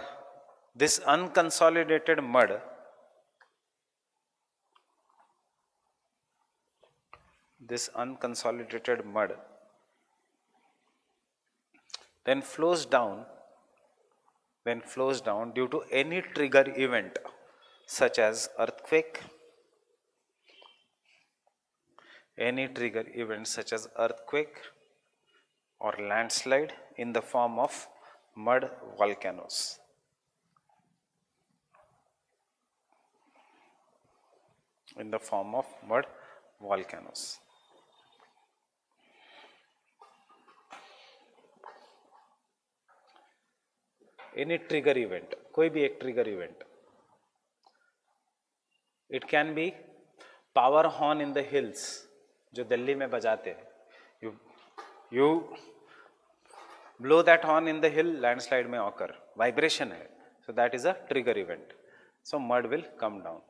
this unconsolidated mud, this unconsolidated mud then flows down then flows down due to any trigger event such as earthquake any trigger event such as earthquake or landslide in the form of mud volcanoes. In the form of mud volcanoes. Any trigger event, कोई भी एक trigger event. It can be power horn in the hills जो दिल्ली में बजाते हैं you you blow that horn in the hill landslide may occur. Vibration hai. So that is a trigger event. So mud will come down.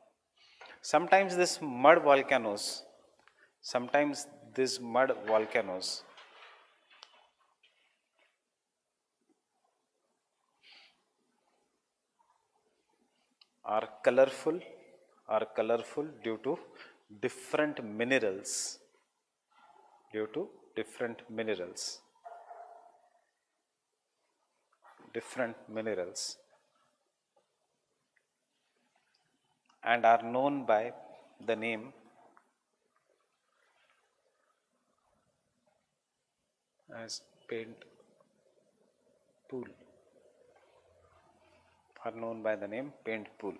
Sometimes this mud volcanoes sometimes this mud volcanoes are colorful are colorful due to different minerals. Due to different minerals different minerals and are known by the name as paint pool. Are known by the name paint pool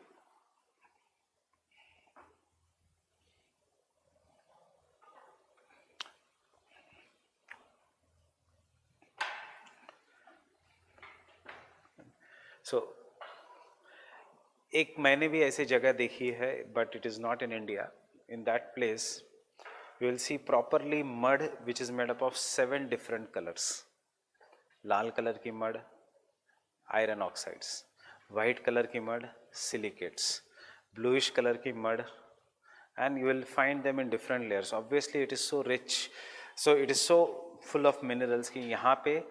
so so, एक मैंने भी ऐसी जगह देखी है but it is not in India in that place you will see properly mud which is made up of seven different colours Lal colour की mud iron oxides white colour की mud silicates bluish colour की mud and you will find them in different layers obviously it is so rich so it is so full of minerals कि यहाँ पे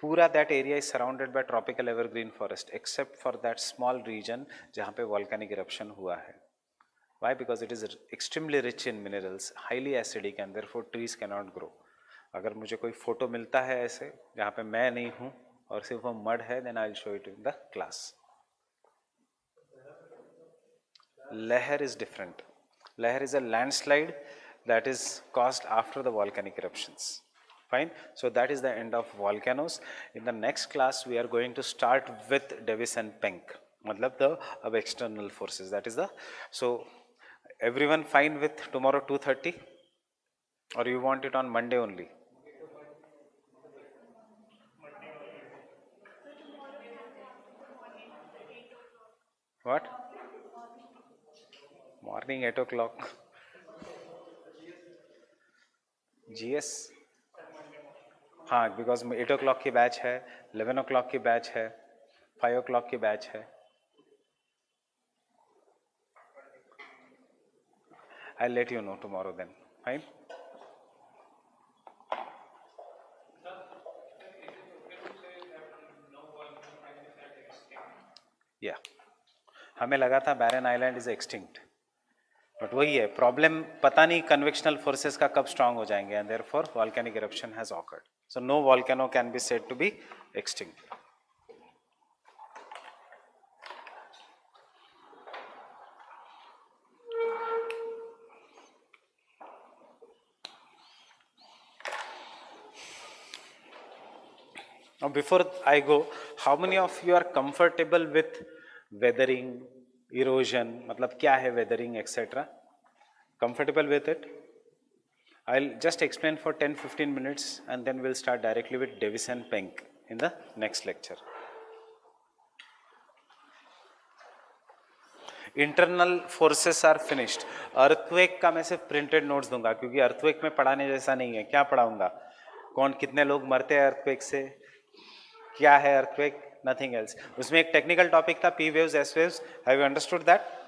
पूरा that area is surrounded by tropical evergreen forest except for that small region जहाँ पे volcanic eruption हुआ है। Why because it is extremely rich in minerals highly acidic and therefore trees cannot grow अगर मुझे कोई फ़ोटो मिलता है ऐसे, जहाँ पे मैं नहीं हूँ और सिर्फ़ वो मड है then I show it in the class lahar is different lahar is a landslide that is caused after the volcanic eruptions fine. So that is the end of volcanoes. In the next class we are going to start with davis and Penck. matlab the of external forces. That is the so everyone fine with tomorrow 2:30 or you want it on monday only? What? Morning 8 o'clock. Gs हाँ because eight o'clock की batch है eleven o'clock की batch है five o'clock की batch है। I let you know tomorrow then fine या हमें लगा था Barren Island is extinct but वही है प्रॉब्लम पता नहीं कन्वेक्शनल फोर्सेस का कब स्ट्रांग हो जाएँगे and therefore volcanic eruption has occurred so no volcano can be said to be extinct Now before I go, how many of you are comfortable with weathering, erosion मतलब क्या है weathering etcetera comfortable with it I'll just explain for 10-15 minutes, and then we'll start directly with Davis and Penck in the next lecture. Internal forces are finished earthquake का मैं सिर्फ़ printed notes दूँगा, क्योंकि earthquake में पढ़ाने जैसा नहीं है। क्या पढ़ाऊँगा? कौन, कितने लोग मरते हैं अर्थवेक से? क्या है अर्थवेक नथिंग एल्स उसमें एक टेक्निकल टॉपिक था P waves S waves have you understood that